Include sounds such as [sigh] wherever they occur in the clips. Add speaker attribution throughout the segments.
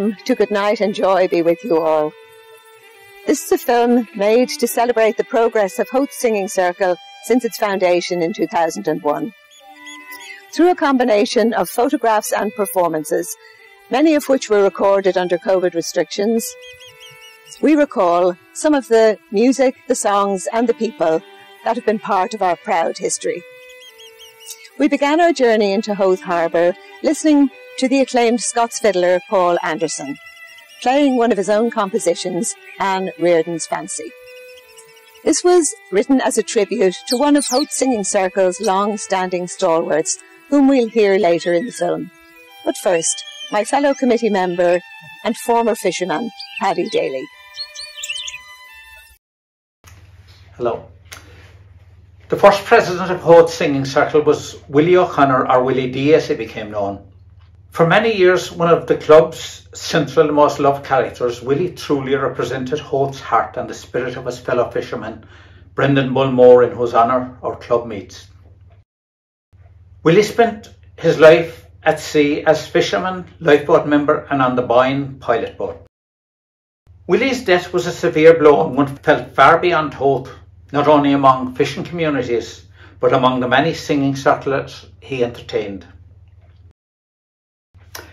Speaker 1: To Good Night and Joy be with you all. This is a film made to celebrate the progress of Howth Singing Circle since its foundation in 2001. Through a combination of photographs and performances, many of which were recorded under COVID restrictions, we recall some of the music, the songs, and the people that have been part of our proud history. We began our journey into Howth Harbour listening to the acclaimed Scots fiddler Paul Anderson, playing one of his own compositions, Ann Riordan's Fancy. This was written as a tribute to one of Howth Singing Circle's long-standing stalwarts, whom we'll hear later in the film. But first, my fellow committee member and former fisherman, Paddy Daly.
Speaker 2: Hello. The first president of Howth Singing Circle was Willie O'Connor, or Willie D as he became known. For many years, one of the club's central and most loved characters, Willie truly represented Howth's heart and the spirit of his fellow fisherman, Brendan Bulmore, in whose honour our club meets. Willie spent his life at sea as fisherman, lifeboat member and on the Boyne pilot boat. Willie's death was a severe blow and one felt far beyond Howth not only among fishing communities, but among the many singing circles he entertained.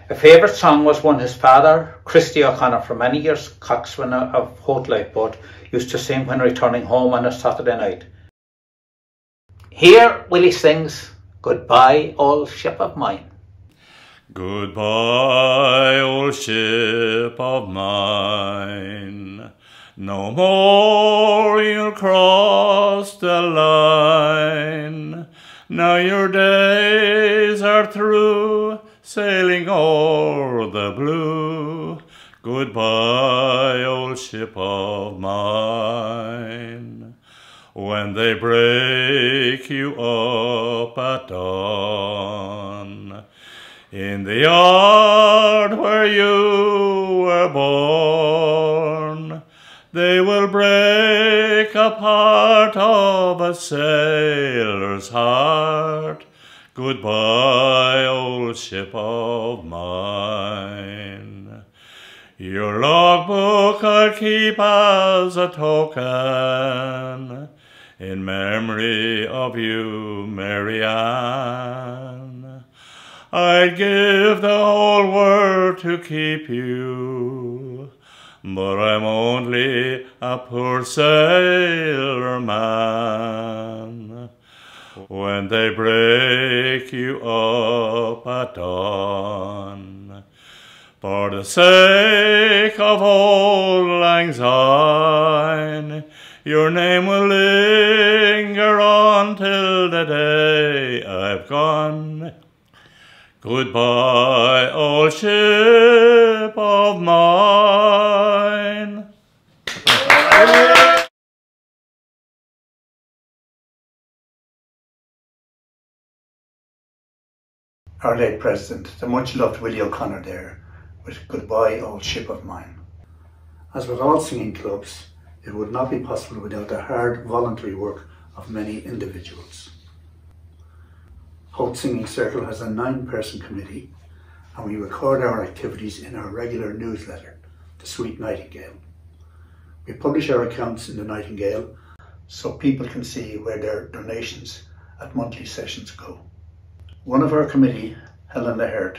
Speaker 2: A favourite song was one his father, Christy O'Connor, for many years coxswain of Howth Lifeboat, used to sing when returning home on a Saturday night. Here Willie sings, Goodbye, old ship of mine.
Speaker 3: Goodbye, old ship of mine. No more you'll cross the line. Now your days are through, sailing o'er the blue. Goodbye, old ship of mine. When they break you up at dawn, in the yard where you were born, they will break a part of a sailor's heart. Goodbye, old ship of mine. Your logbook I'll keep as a token in memory of you, Mary Ann. I'd give the whole world to keep you but I'm only a poor sailor man. When they break you up at dawn, for the sake of old lang syne, your name will linger on till the day I've gone. Goodbye, old ship of mine.
Speaker 4: Our late President, the much loved Willie O'Connor there, with Goodbye, Old Ship of Mine. As with all singing clubs, it would not be possible without the hard voluntary work of many individuals. Howth Singing Circle has a nine-person committee and we record our activities in our regular newsletter, The Sweet Nightingale. We publish our accounts in the Nightingale so people can see where their donations at monthly sessions go. One of our committee, Helen Lahert,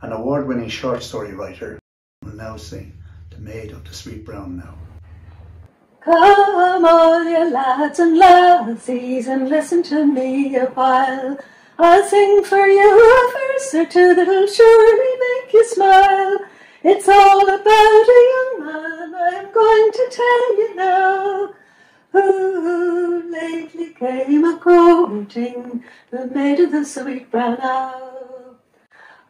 Speaker 4: an award-winning short story writer, will now sing The Maid of the Sweet Brown Knowe.
Speaker 5: Come all you lads and lassies and listen to me a while. I'll sing for you a verse or two that'll surely make you smile. It's all about a young man I'm going to tell you now. Who lately came a courting the maid of the sweet brown knowe.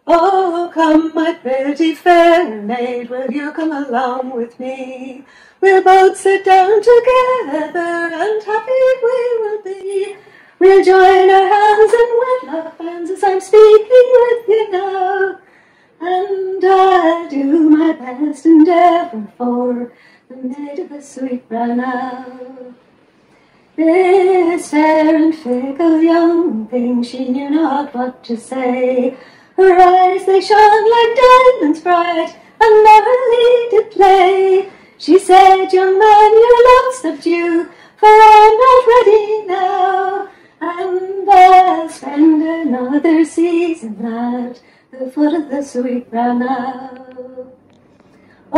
Speaker 5: Oh, come, my pretty fair maid, will you come along with me? We'll both sit down together, and happy we will be. We'll join our hands in wedlock bands as I'm speaking with you now. And I'll do my best endeavour for the maid of the sweet brown knowe. This fair and fickle young thing, she knew not what to say. Her eyes, they shone like diamonds bright, and merrily did play. She said, young man, your love's subdue, for I'm not ready now. And I'll spend another season at the foot of the sweet brown.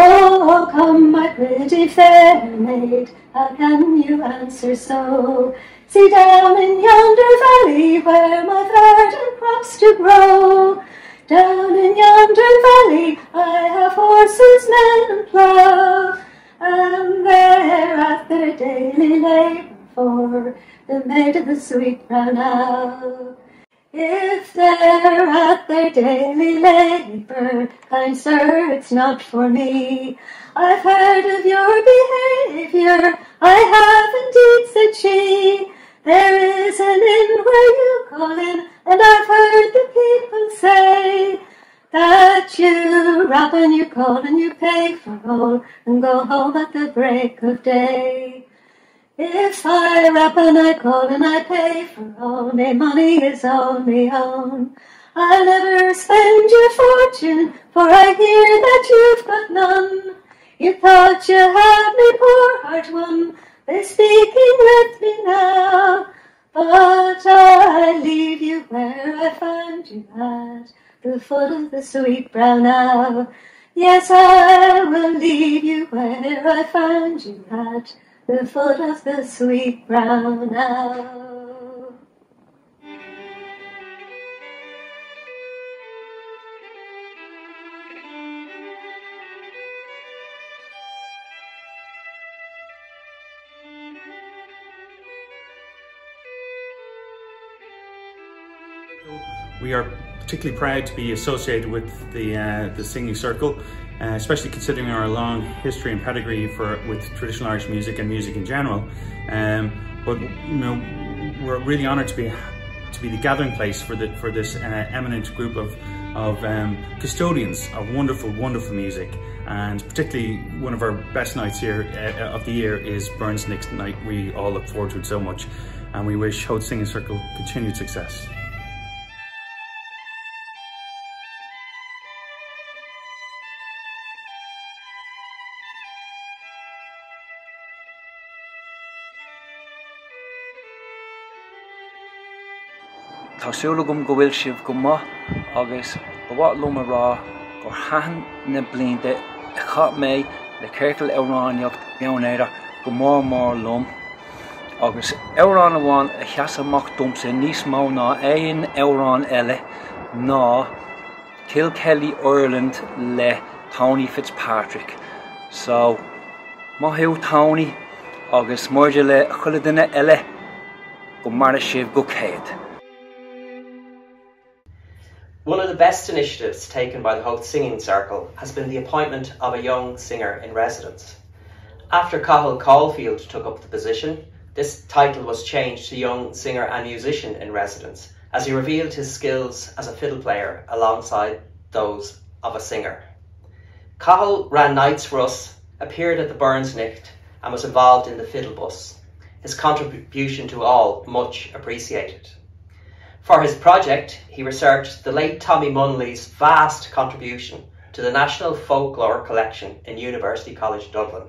Speaker 5: Oh, come, my pretty fair maid, how can you answer so? See down in yonder valley where my garden crops do grow. Down in yonder valley I have horses, men, and plough, and there at their daily labour for the maid of the sweet brown knowe. If they're at their daily labour, kind sir, it's not for me. I've heard of your behaviour, I have indeed, said she. There is an inn where you call in, and I've heard the people say that you rap and you call and you pay for all, and go home at the break of day. If I rap and I call and I pay for all, my money is me own. I'll never spend your fortune, for I hear that you've got none. You thought you had me poor heart won, by speaking with me now. But I leave you where I found you at the foot of the sweet brown knowe. Yes, I will leave you where I found you at the foot of the sweet brown knowe.
Speaker 3: We are particularly proud to be associated with the uh, the singing circle, uh, especially considering our long history and pedigree for with traditional Irish music and music in general. Um, but you know, we're really honoured to be to be the gathering place for the for this uh, eminent group of of um, custodians of wonderful, wonderful music. And particularly one of our best nights here uh, of the year is Burns Nick's night. We all look forward to it so much, and we wish Howth Singing Circle continued success.
Speaker 6: Tásúla gom go bhfuil sibh go maith agus bhhat lom rá gur haan na blinte a cha mé le céirtal Euráneocht beannéire go mór mór lom. agus amháin a cheasamach domsa níos má ná éon Eurán eile ná Kill Kelly Ireland le Tony Fitzpatrick. So má hiú Tony agus móide le chuile duine eile go mar go céad.
Speaker 7: One of the best initiatives taken by the Howth Singing Circle has been the appointment of a young singer in residence. After Cathal Caulfield took up the position, this title was changed to Young Singer and Musician in Residence, as he revealed his skills as a fiddle player alongside those of a singer. Cathal ran nights for us, appeared at the Burns Nicht, and was involved in the fiddle bus. His contribution to all much appreciated. For his project, he researched the late Tommy Munnelly's vast contribution to the National Folklore Collection in University College Dublin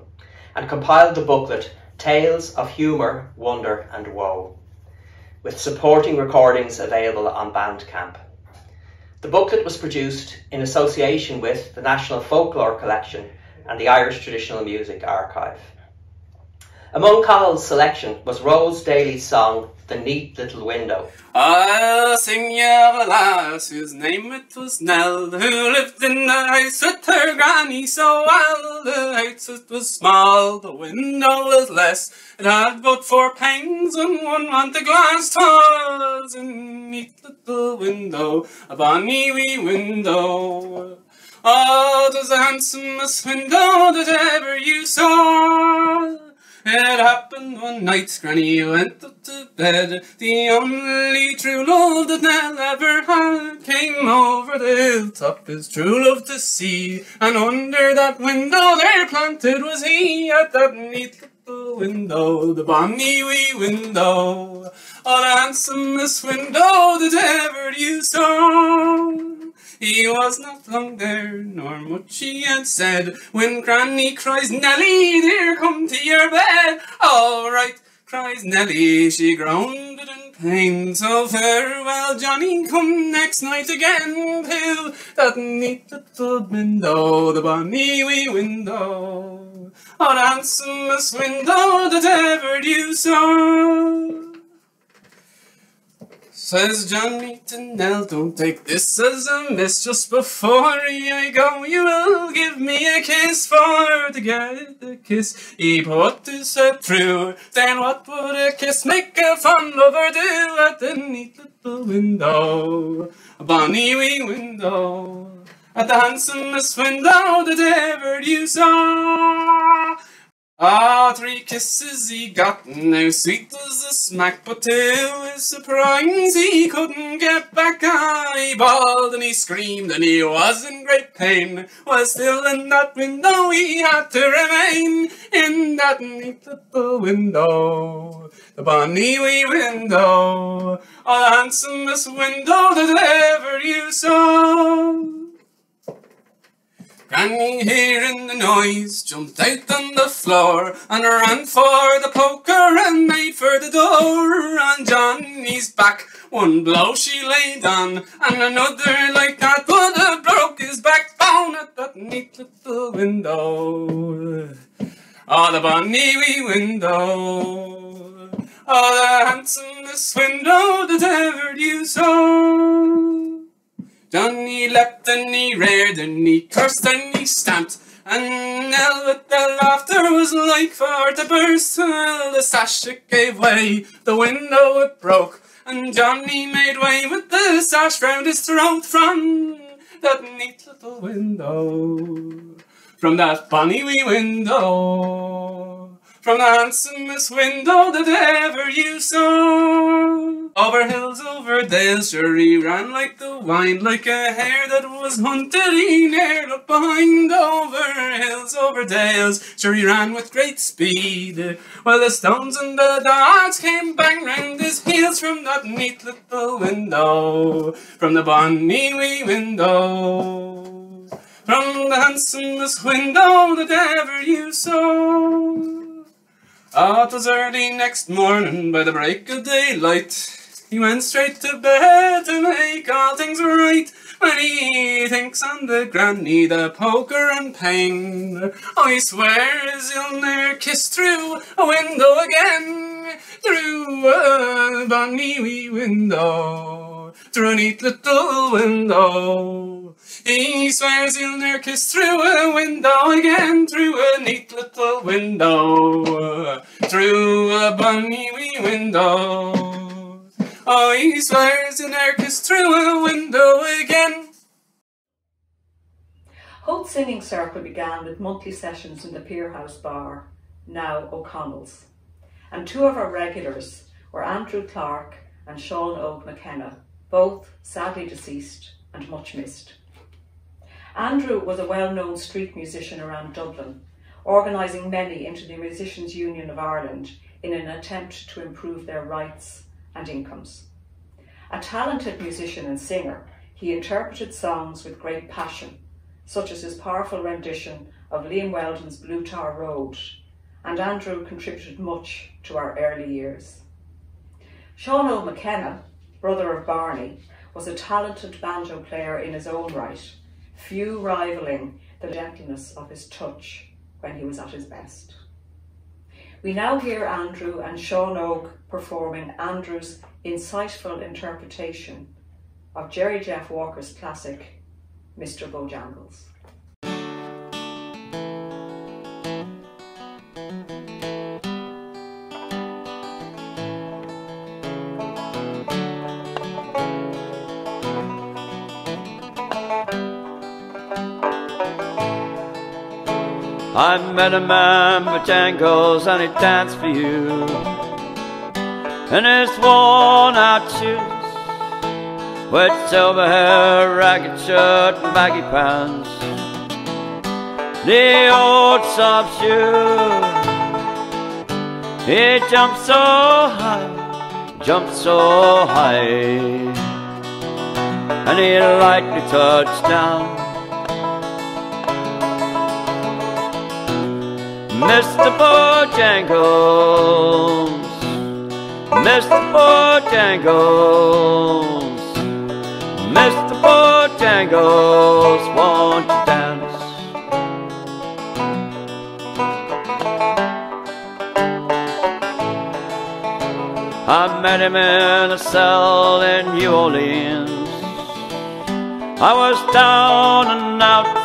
Speaker 7: and compiled the booklet Tales of Humour, Wonder and Woe, with supporting recordings available on Bandcamp. The booklet was produced in association with the National Folklore Collection and the Irish Traditional Music Archive. Among Cathal's selection was Rose Daly's song The Neat Little Window.
Speaker 8: I'll sing you of a lass whose name it was Nell, who lived in a house with her granny so well. The house it was small, the window was less. It had but four panes and one wanted glass. Twas a neat little window, a bonny wee window. Oh, 'twas the handsomest window that ever you saw. It happened one night, Granny went up to bed. The only true love that Nell ever had came over the hilltop, his true love to see. And under that window there planted was he at that neat little window, the bonny wee window, the handsomest window that ever you saw. He was not long there, nor much he had said, when Granny cries, Nelly, dear, come to your bed. All right, cries Nelly, she groaned in pain. So farewell, Johnny, come next night again to that neat little window, the bonny wee window, the handsomest window that ever you saw. Says Johnny to Nell, don't take this as a miss. Just before I go, you will give me a kiss for to get the kiss. If what is head through. Then what would a kiss make a fond lover do at the neat little window, a bonny wee window, at the handsomest window that ever you saw? Ah, three kisses he got, now sweet as a smack, but to his surprise he couldn't get back. Ah, he bawled and he screamed and he was in great pain. Was still in that window he had to remain, in that neat little window, the bonny wee window, oh, the handsomest window that ever you saw. Granny hearing the noise jumped out on the floor and ran for the poker and made for the door. On Johnny's back, one blow she laid on, and another like that would have broke his backbone at that neat little window. Oh, the bonny wee window. Oh, the handsomest window that ever you saw. Johnny leapt and he reared and he cursed and he stamped. And now with the laughter was like for to burst. Well, the sash it gave way, the window it broke. And Johnny made way with the sash round his throat from that neat little window. From that bonny wee window. From the handsomest window that ever you saw. Over hills, over dales, he ran like the wind, like a hare that was hunted, he near looked behind. Over hills, over dales, he ran with great speed. While the stones and the dogs came bang round his heels from that neat little window, from the bonny wee window. From the handsomest window that ever you saw. It was early next morning by the break of daylight. He went straight to bed to make all things right. When he thinks on the granny, the poker and pain. Oh, he swears he'll ne'er kiss through a window again. Through a bonny wee window. Through a neat little window. He swears he'll ne'er kiss through a window again. Through a neat little window. Through a bonny wee window. Oh, he swears he'll in Ercus through a window again.
Speaker 9: Howth Singing Circle began with monthly sessions in the Pier House Bar, now O'Connell's. And two of our regulars were Andrew Clarke and Seán Óg McKenna, both sadly deceased and much missed. Andrew was a well-known street musician around Dublin, organising many into the Musicians Union of Ireland in an attempt to improve their rights and incomes. A talented musician and singer, he interpreted songs with great passion, such as his powerful rendition of Liam Weldon's Blue Tar Road, and Andrew contributed much to our early years. Seán Óg McKenna, brother of Barney, was a talented banjo player in his own right, few rivaling the gentleness of his touch when he was at his best. We now hear Andrew and Seán Óg performing Andrew's insightful interpretation of Jerry Jeff Walker's classic, Mr. Bojangles.
Speaker 10: I met a man with jangles and he danced for you. In his worn out shoes With silver hair, ragged shirt and baggy pants. The old soft shoe He jumped so high, jumped so high, and he lightly touched down. Mr. Bojangles, Mr. Bojangles, Mr. Bojangles, won't you dance? I met him in a cell in New Orleans. I was down and out.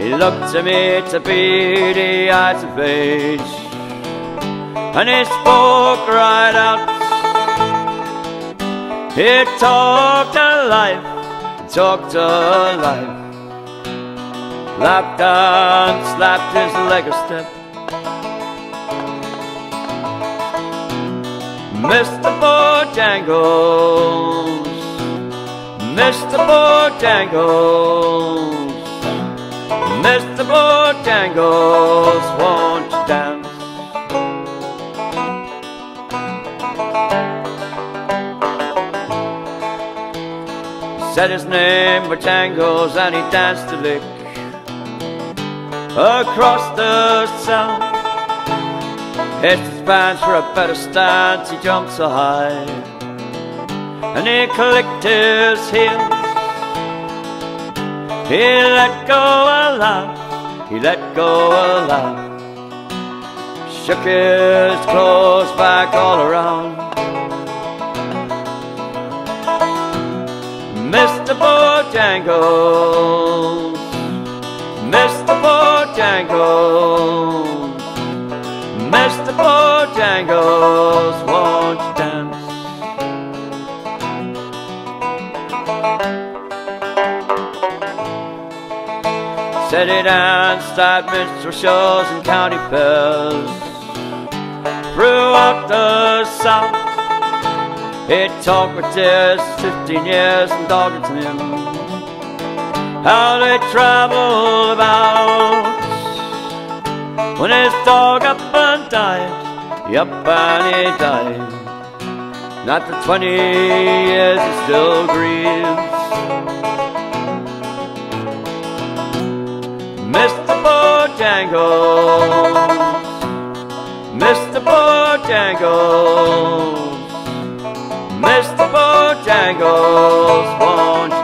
Speaker 10: He looked to me to be the eyes of age, and he spoke right out. He talked a life, talked a life, lapped and slapped his leg a step. Mr. Bojangles, Mr. Bojangles, Mr. Bojangles, won't you dance? Said his name Bojangles and he danced a lick across the sound. Hitched his pants for a better stance, he jumped so high And he clicked his heels He let go a laugh, he let go a laugh Shook his clothes back all around Mr. Bojangles Mr. Bojangles Mr. Bojangles, won't He danced at minstrel shows and county fairs Throughout the South He talked with tears, 15 years and dogged to him How they traveled about when his dog up and died, yup, and he died. Not the twenty years he still grieves. Mr. Bojangles, Mr. Bojangles, Mr. Bojangles, won't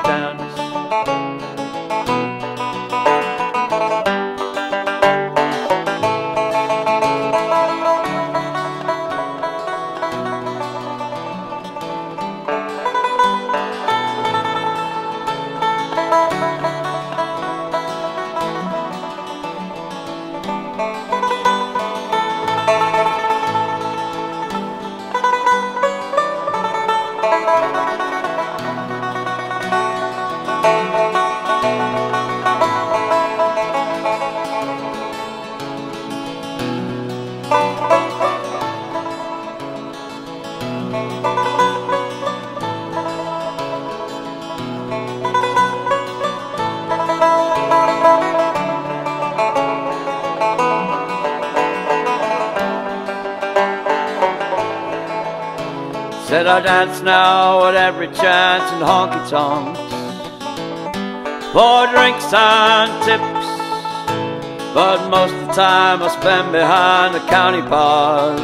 Speaker 10: Said I dance now at every chance in honky tonks for drinks and tips. But most of the time I spend behind the county bars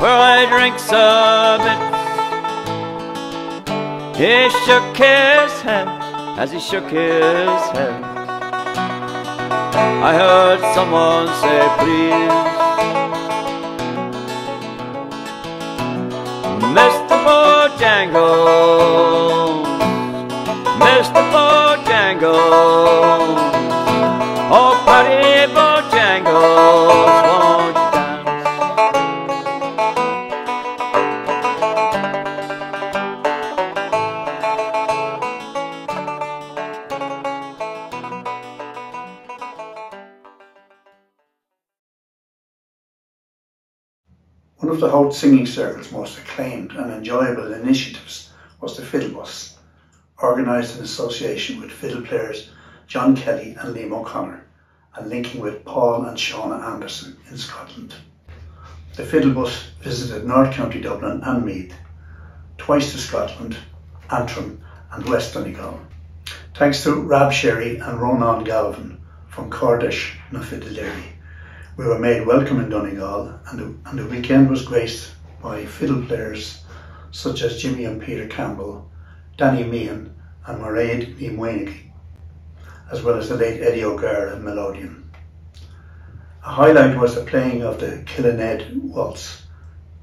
Speaker 10: where I drink a bit. He shook his head as he shook his head. I heard someone say, please. Bojangles, Mr. Bojangles, oh Patty Bojangles, won't you dance?
Speaker 4: One of the Howth Singing Circle's most acclaimed and enjoyable initiatives was the Fiddle Bus, organised in association with fiddle players John Kelly and Liam O'Connor, and linking with Paul and Shona Anderson in Scotland. The fiddle bus visited North County Dublin and Meath, twice to Scotland, Antrim and West Donegal. Thanks to Rab Sherry and Ronan Galvin from Cairdeas na bhFidléirí, we were made welcome in Donegal and the, and the weekend was graced by fiddle players such as Jimmy and Peter Campbell, Danny Meehan and Mairéad Ní Mhaonaigh, as well as the late Eddie O'Gara and Melodian. A highlight was the playing of the Killined Waltz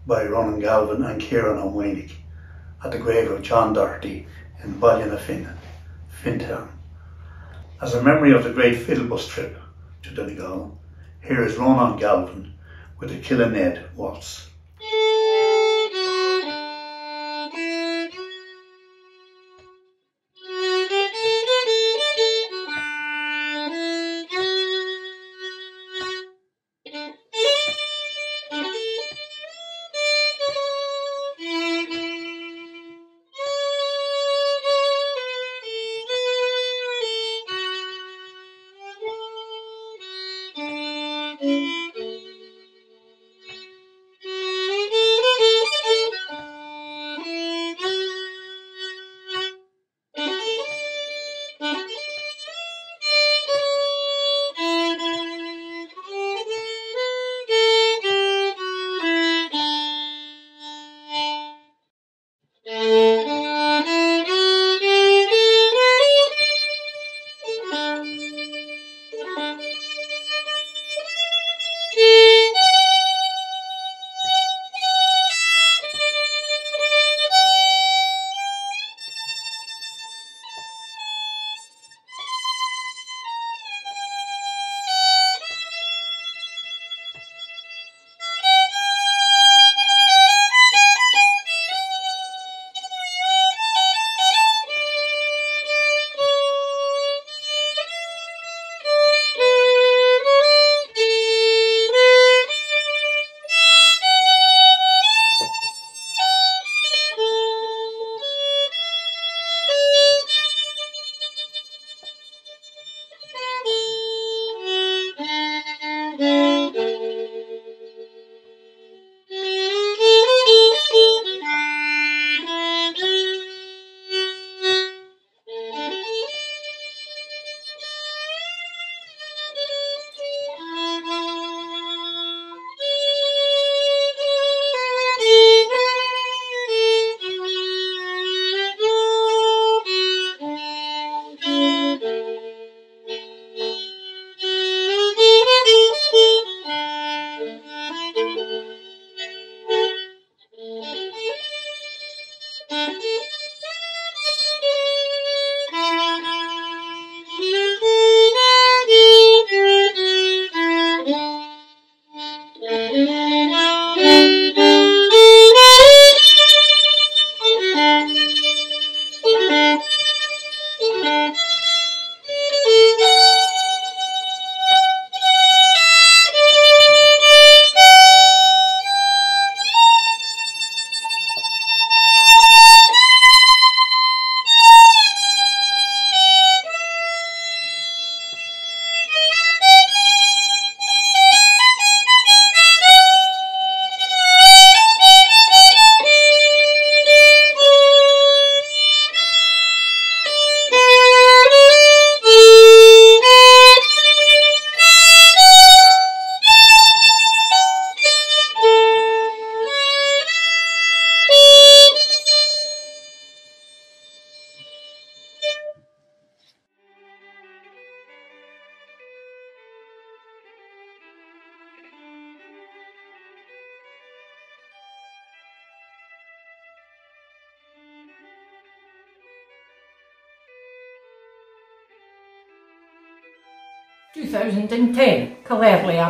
Speaker 4: by Ronan Galvin and Ciarán Ó Maonaigh at the grave of John Doherty in Ballynafin, Fintown. As a memory of the great fiddle bus trip to Donegal, here is Ronan Galvin with the Killined Waltz.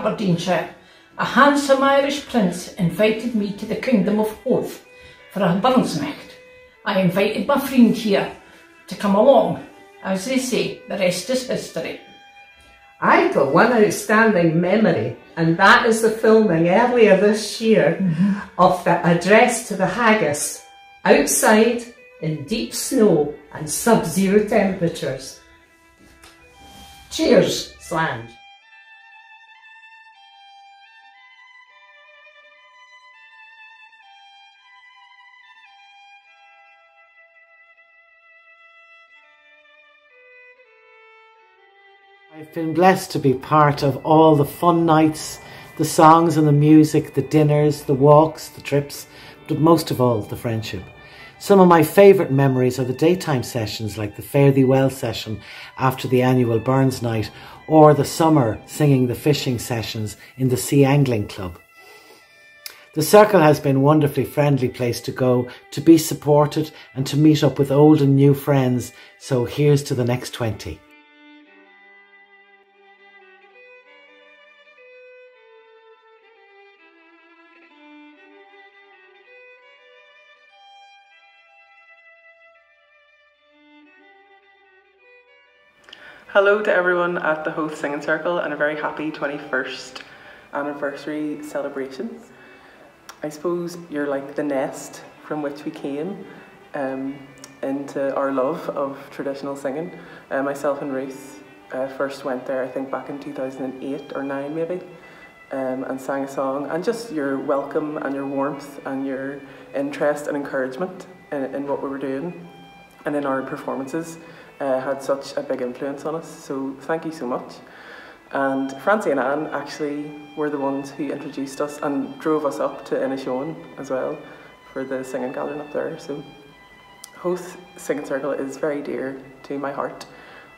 Speaker 11: Aberdeenshire. A handsome Irish prince invited me to the Kingdom of Howth for a Burnsnacht. I invited my friend here to come along. As they say, the rest is history.
Speaker 12: I've got one outstanding memory, and that is the filming earlier this year mm-hmm. of the address to the haggis outside in deep snow and sub zero temperatures. Cheers, Slange.
Speaker 13: Been blessed to be part of all the fun nights, the songs and the music, the dinners, the walks, the trips, but most of all, the friendship. Some of my favourite memories are the daytime sessions like the Fare Thee Well session after the annual Burns night or the summer singing the fishing sessions in the Sea Angling Club. The circle has been a wonderfully friendly place to go, to be supported and to meet up with old and new friends. So here's to the next 20.
Speaker 14: Hello to everyone at the Howth Singing Circle and a very happy 21st anniversary celebration. I suppose you're like the nest from which we came um, into our love of traditional singing. Uh, myself and Ruth uh, first went there, I think back in 2008 or 9 maybe, um, and sang a song. And just your welcome and your warmth and your interest and encouragement in, in what we were doing and in our performances uh, had such a big influence on us. So thank you so much. And Francie and Anne actually were the ones who introduced us and drove us up to Inishowen as well for the singing gathering up there. So Howth Singing Circle is very dear to my heart.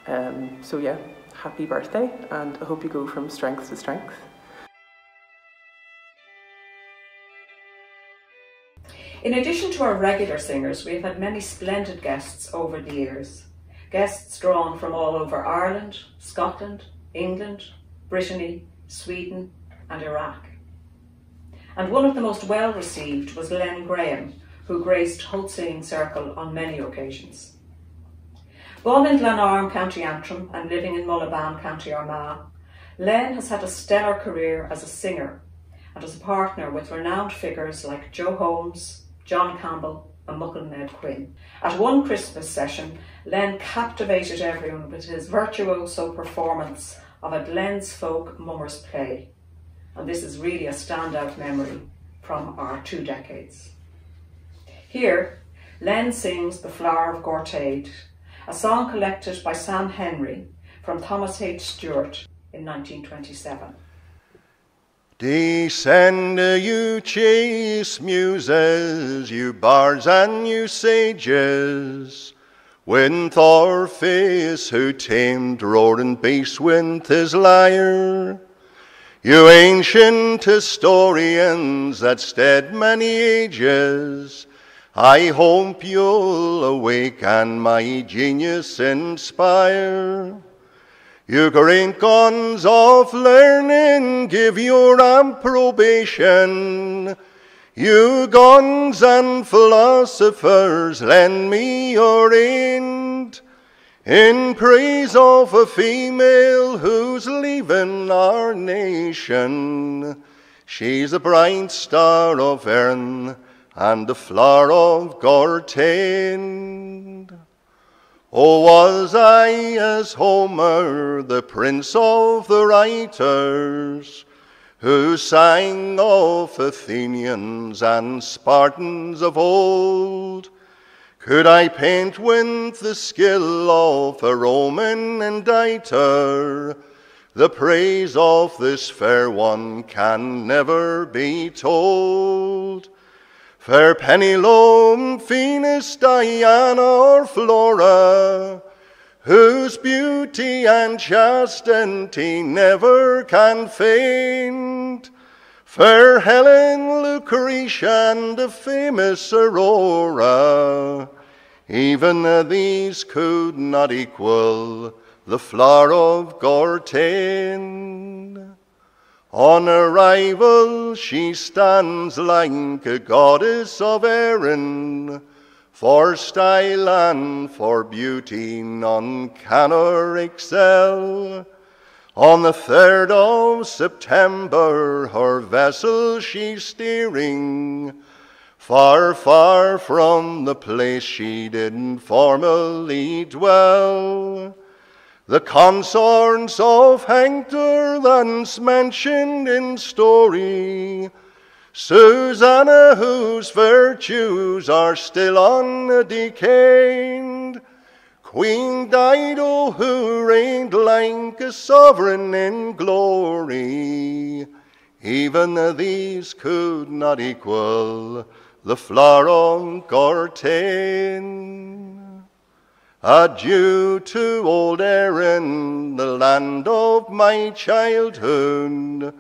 Speaker 14: Um, so yeah, happy birthday and I hope you go from strength to strength.
Speaker 9: In addition to our regular singers, we have had many splendid guests over the years guests drawn from all over Ireland, Scotland, England, Brittany, Sweden and Iraq. And one of the most well received was Len Graham, who graced Singing Circle on many occasions. Born in Glenarm, County Antrim, and living in Mullabawn, County Armagh, Len has had a stellar career as a singer and as a partner with renowned figures like Joe Holmes, John Campbell, and Muckle Ned Quinn. At one Christmas session, Len captivated everyone with his virtuoso performance of a Glens folk mummers play. And this is really a standout memory from our two decades. Here, Len sings The Flower of Gortade, a song collected by Sam Henry from Thomas H. Stewart in 1927.
Speaker 15: Descend, you chaste muses, you bards and you sages, when Thorfis, who tamed roaring beasts with his lyre, you ancient historians that stead many ages, I hope you'll awake and my genius inspire. You guns of learning, give your approbation. You guns and philosophers, lend me your aid in praise of a female who's leaving our nation. She's a bright star of Erin and the flower of Gortain. Oh, was I as Homer, the prince of the writers, who sang of Athenians and Spartans of old? Could I paint with the skill of a Roman inditer? The praise of this fair one can never be told. Fair Penelope, Venus, Diana, or Flora, whose beauty and chastity never can faint. Fair Helen, Lucretia, and the famous Aurora, even these could not equal the flower of Gortain. On arrival, she stands like a goddess of Erin, for style and for beauty none can her excel. On the third of September, her vessel she's steering, far, far from the place she did formerly dwell. The consorts of Hector that's mentioned in story, Susanna whose virtues are still undecayed, Queen Dido, who reigned like a sovereign in glory. Even these could not equal the Florentine. Adieu to old Erin, the land of my childhood,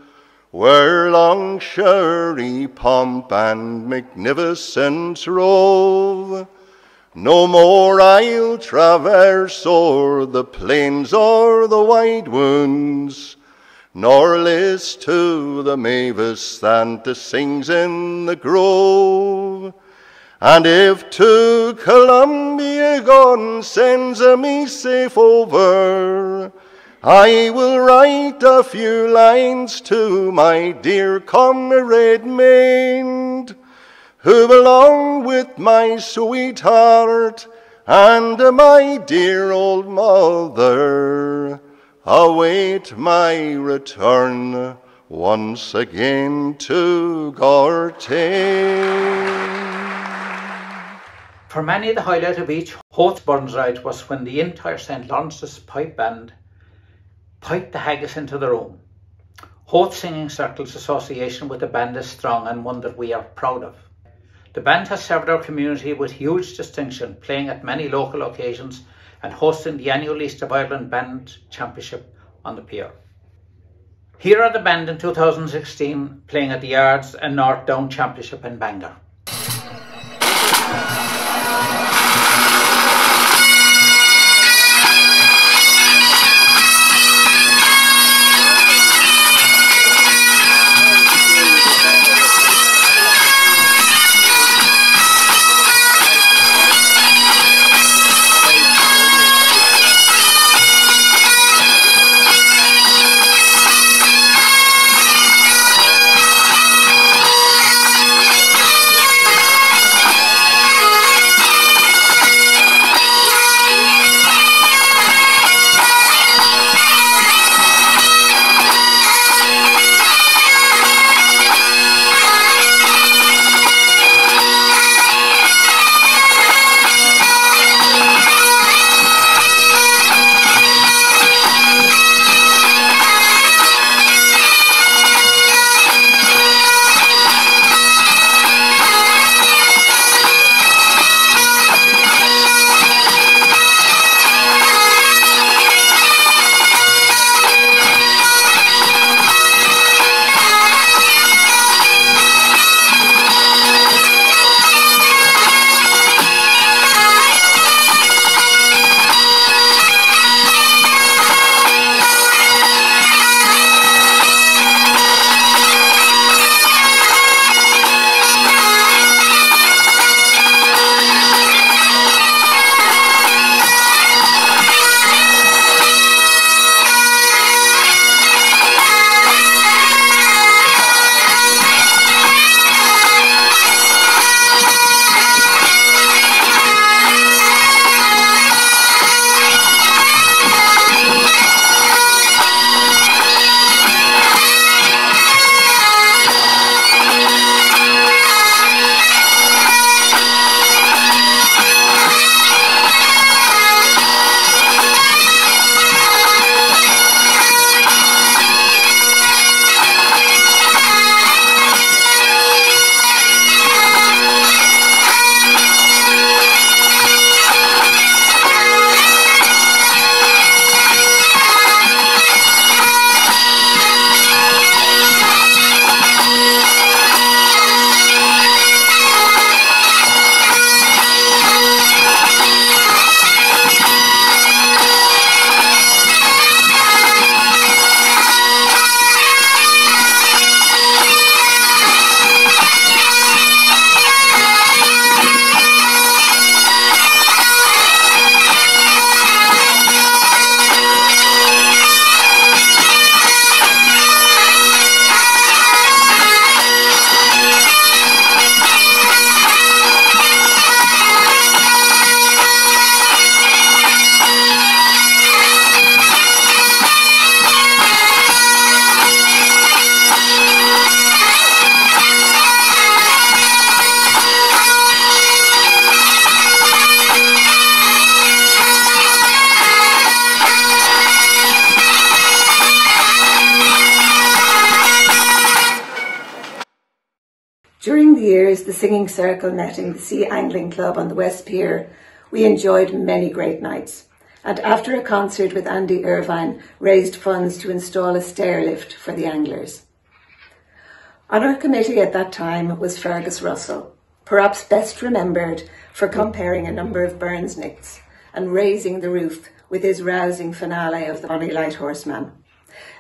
Speaker 15: where long sherry pomp and magnificence rove. No more I'll traverse o'er the plains or the wide wounds, nor list to the mavis that sings in the grove. And if to Columbia God sends me safe over, I will write a few lines to my dear comrade Maid, who along with my sweetheart and my dear old mother await my return once again to Gortyn.
Speaker 2: For many, the highlight of each Burns ride was when the entire St. Lawrence's Pipe Band piped the haggis into the room. Howth Singing Circle's association with the band is strong and one that we are proud of. The band has served our community with huge distinction, playing at many local occasions and hosting the annual East of Ireland Band Championship on the pier. Here are the band in 2016 playing at the Ards and North Down Championship in Bangor.
Speaker 1: The singing circle met in the Sea Angling Club on the West Pier, we enjoyed many great nights. And after a concert with Andy Irvine, raised funds to install a stair lift for the anglers. On our committee at that time was Fergus Russell, perhaps best remembered for comparing a number of Burns Nichts and raising the roof with his rousing finale of the Bonny Light Horseman.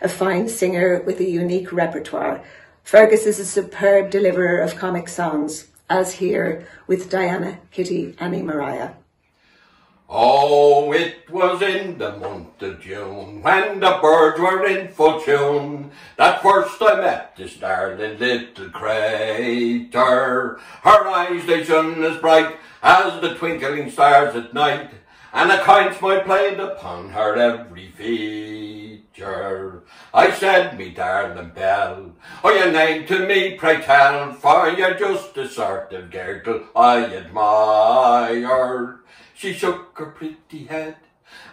Speaker 1: A fine singer with a unique repertoire, Fergus is a superb deliverer of comic songs, as here with Diana, Kitty, Annie Mariah.
Speaker 16: Oh, it was in the month of June when the birds were in full tune that first I met this darling little crater. Her eyes they shone as bright as the twinkling stars at night, and a kind smile played upon her every feature. I said, me darling Belle, oh, your name to me, pray tell, for you're just the sort of girl I admire. She shook her pretty head,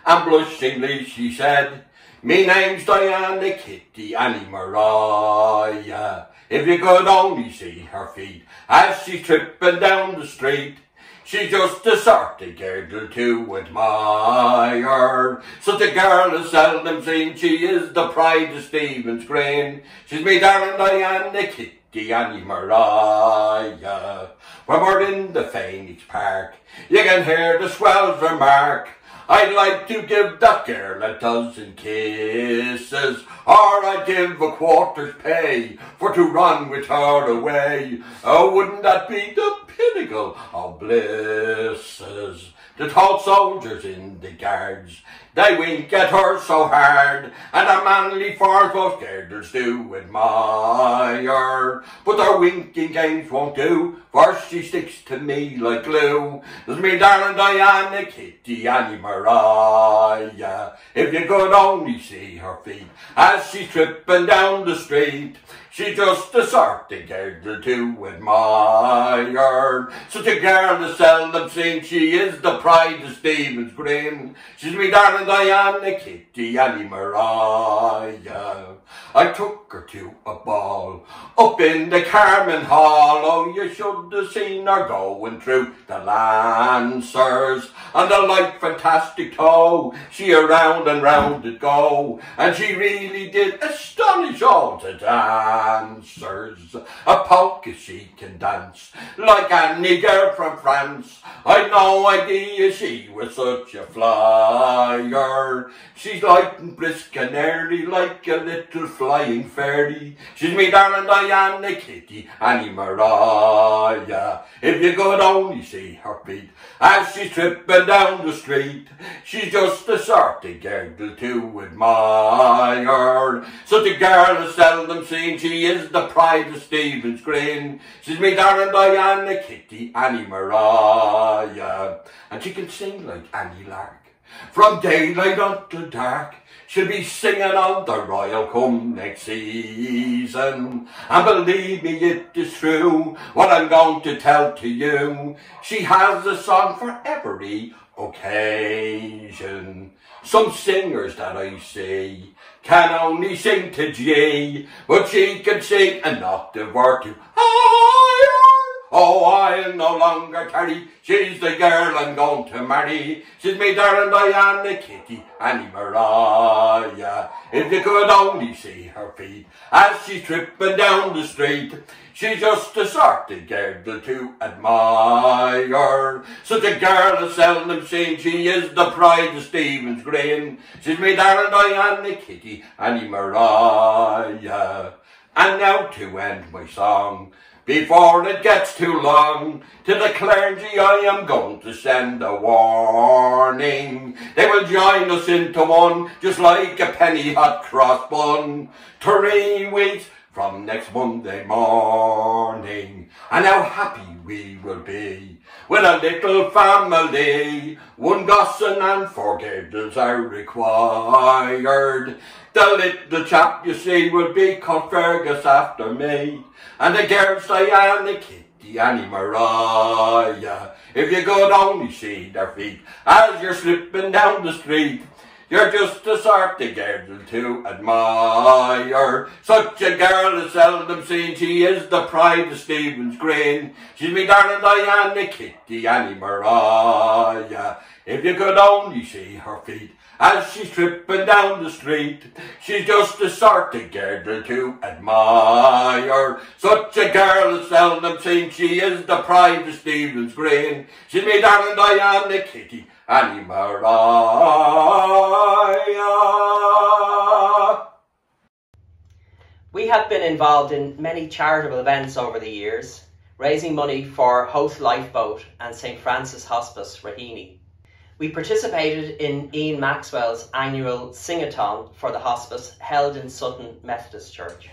Speaker 16: and blushingly she said, Me name's Diana Kitty Annie Mariah. If you could only see her feet as she's tripping down the street, She's just the sort girl to admire. Such a girl is seldom seen, she is the pride of Stephen's Green. She's me darling Diana Kitty Annie Mariah. When we're in the Phoenix Park, you can hear the swells remark, I'd like to give that girl a dozen kisses, or I'd give a quarter's pay for to run with her away. Oh, wouldn't that be the pinnacle of blisses? The tall soldiers in the guards, they wink at her so hard, and the manly forms most girders do admire. But their winking games won't do, for she sticks to me like glue. There's me darling Diana, Kitty, Annie Mariah. If you could only see her feet as she's tripping down the street, She's just the sort of girl to admire. Such a girl is seldom seen, she is the pride of Stephen's Green. She's me darling Diana, Kitty, Annie Mariah. I took her to a ball up in the Carmen Hall. Oh, you should have seen her going through the Lancers and the light fantastic toe. She around and round it go, and she really did astonish all the dancers. A polka she can dance like any girl from France. I'd no idea she was such a flyer. She's light and brisk and airy like a little flying fairy. She's me darling Diana Kitty, Annie Mariah. If you could only see her feet as she's tripping down the street, she's just the sort of girl to admire. Such a girl is seldom seen, she is the pride of Stephen's Green. She's me darling Diana Kitty, Annie Mariah. And she can sing like Annie Lark. From daylight until dark, she'll be singing on the Royal come next season. And believe me, it is true, what I'm going to tell to you. She has a song for every occasion. Some singers that I see can only sing to G, but she can sing an octave or two higher. Oh, I'll no longer tarry. She's the girl I'm going to marry. She's me darling Diana Kitty, Annie Mariah. If you could only see her feet as she's tripping down the street, she's just the sort of girl to admire. Such a girl is seldom seen. She is the pride of Stephen's Green. She's me darling Diana Kitty, and Annie Mariah. And now to end my song before it gets too long. To the clergy I am going to send a warning. They will join us into one, just like a penny hot cross bun. Three weeks from next Monday morning. And how happy we will be with a little family. One gosson and four girdles are required. The little chap, you see, will be called Fergus after me. And the girls Diana, Kitty, Annie Mariah. If you could only see their feet as you're slipping down the street, You're just a sort of girl to admire. Such a girl is seldom seen. She is the pride of Stephen's Green. She's me darling Diana, Kitty, Annie Mariah. If you could only see her feet as she's tripping down the street. She's just a sort of girl to admire. Such a girl is seldom seen. She is the pride of Stephen's Green. She's me darling Diana, Kitty, Annie Mariah.
Speaker 7: We have been involved in many charitable events over the years, raising money for Howth Lifeboat and St Francis Hospice, Raheny. We participated in Ian Maxwell's annual sing-a-thon for the hospice held in Sutton Methodist Church.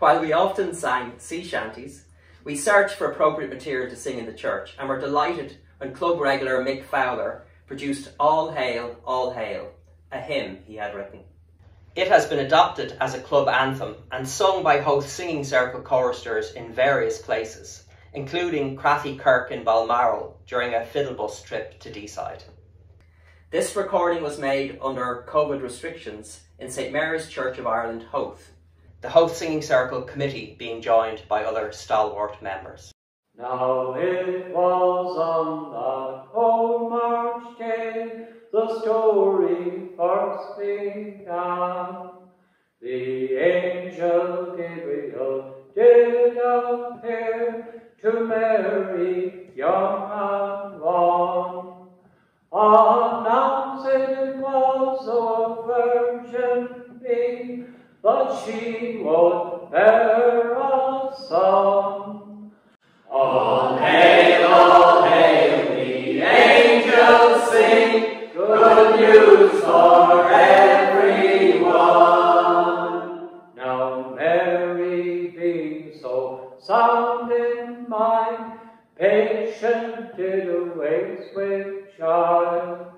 Speaker 17: While we often sang sea shanties, we searched for appropriate material to sing in the church and were delighted when club regular Mick Fowler produced All Hail, All Hail, a hymn he had written.
Speaker 7: It has been adopted as a club anthem and sung by Howth Singing Circle choristers in various places, including Crathie Kirk in Balmoral during a fiddle bus trip to Deeside.
Speaker 17: This recording was made under COVID restrictions in St Mary's Church of Ireland, Howth.
Speaker 7: The Howth Singing Circle committee being joined by other stalwart members.
Speaker 18: Now it was on that old March day the story first began. The angel Gabriel did appear to Mary, young and wan. Announcing it was a virgin be, that she would bear a son. All hail, all hail, the angels sing, good news for everyone. Now Mary being so sound in mind, patient did await with child,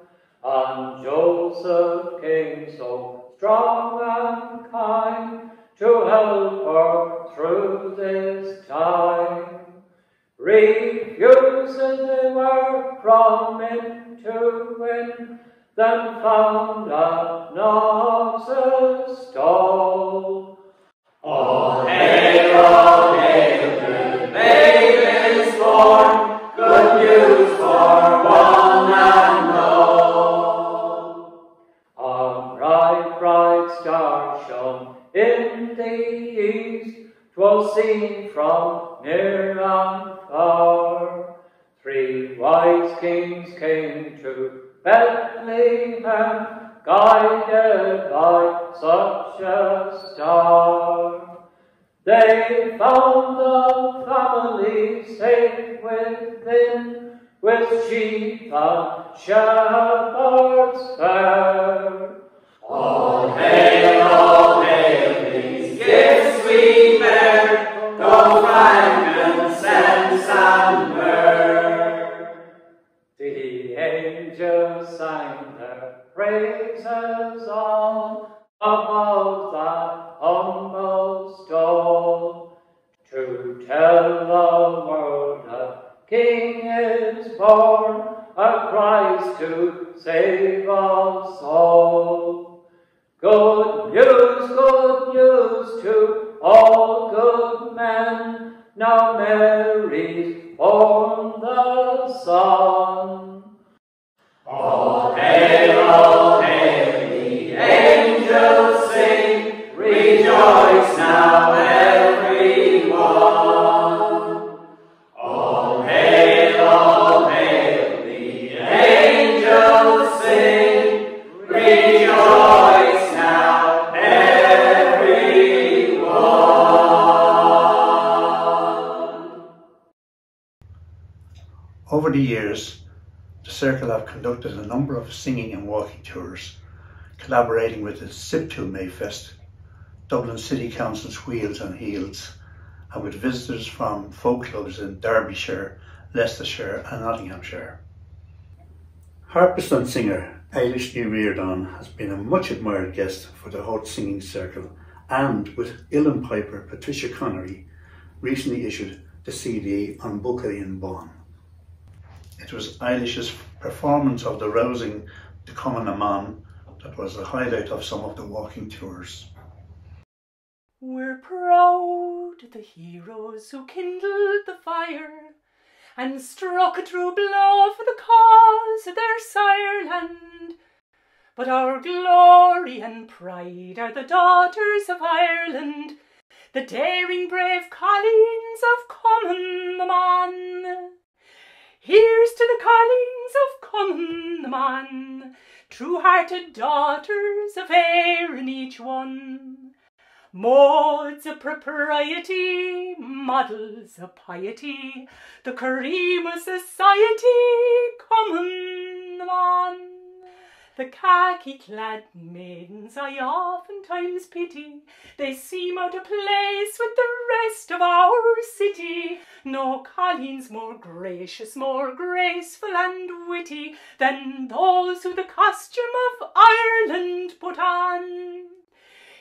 Speaker 18: and Joseph came so strong and kind to help her through this time. Refused they were from him to win, then found at Knox's stall. All hail, all hail, babe is born, good news for one and all. A bright, bright star shone in the east, twas seen from near and Three wise kings came to Bethlehem, guided by such a star. They found
Speaker 4: tours, collaborating with the SIP2 Mayfest, Dublin City Council's Wheels on Heels, and with visitors from folk clubs in Derbyshire, Leicestershire and Nottinghamshire. Harpist and singer Éibhlís Ní Ríordáin has been a much admired guest for the Howth Singing Circle and with uilleann piper Patricia Connery recently issued the CD on Buckley in Bonn. It was Éibhlís's performance of the rousing The Cumann na mBan that was the highlight of some of the walking tours.
Speaker 19: We're proud of the heroes who kindled the fire and struck a true blow for the cause of their sire land. But our glory and pride are the daughters of Ireland, the daring brave Colleens of Common the. Here's to the callings of Cumann na mBan, true-hearted daughters of Erin each one. Modes of propriety, models of piety, the Karima Society, common man. The khaki-clad maidens I oftentimes pity, they seem out of place with the rest of our city. No colleens more gracious, more graceful and witty than those who the costume of Ireland put on.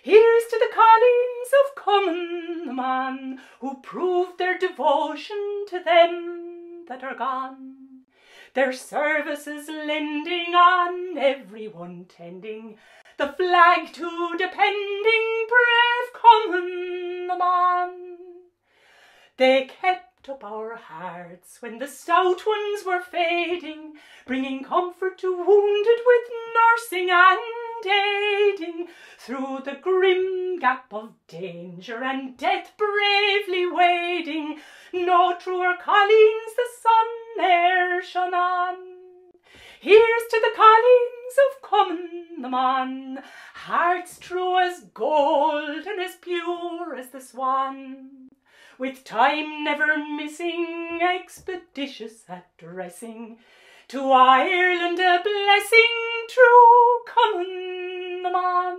Speaker 19: Here's to the Colleens of Cumann na mBan, who proved their devotion to them that are gone. Their services lending on everyone tending, the flag to depending brave Common Man. They kept up our hearts when the stout ones were fading, bringing comfort to wounded with nursing and aiding through the grim gap of danger and death bravely wading. No truer Colleens the sun e'er shone on. Here's to the Colleens of Cumann na mBan, hearts true as gold and as pure as the swan with time never missing, expeditious at dressing. To Ireland a blessing, true Cumann na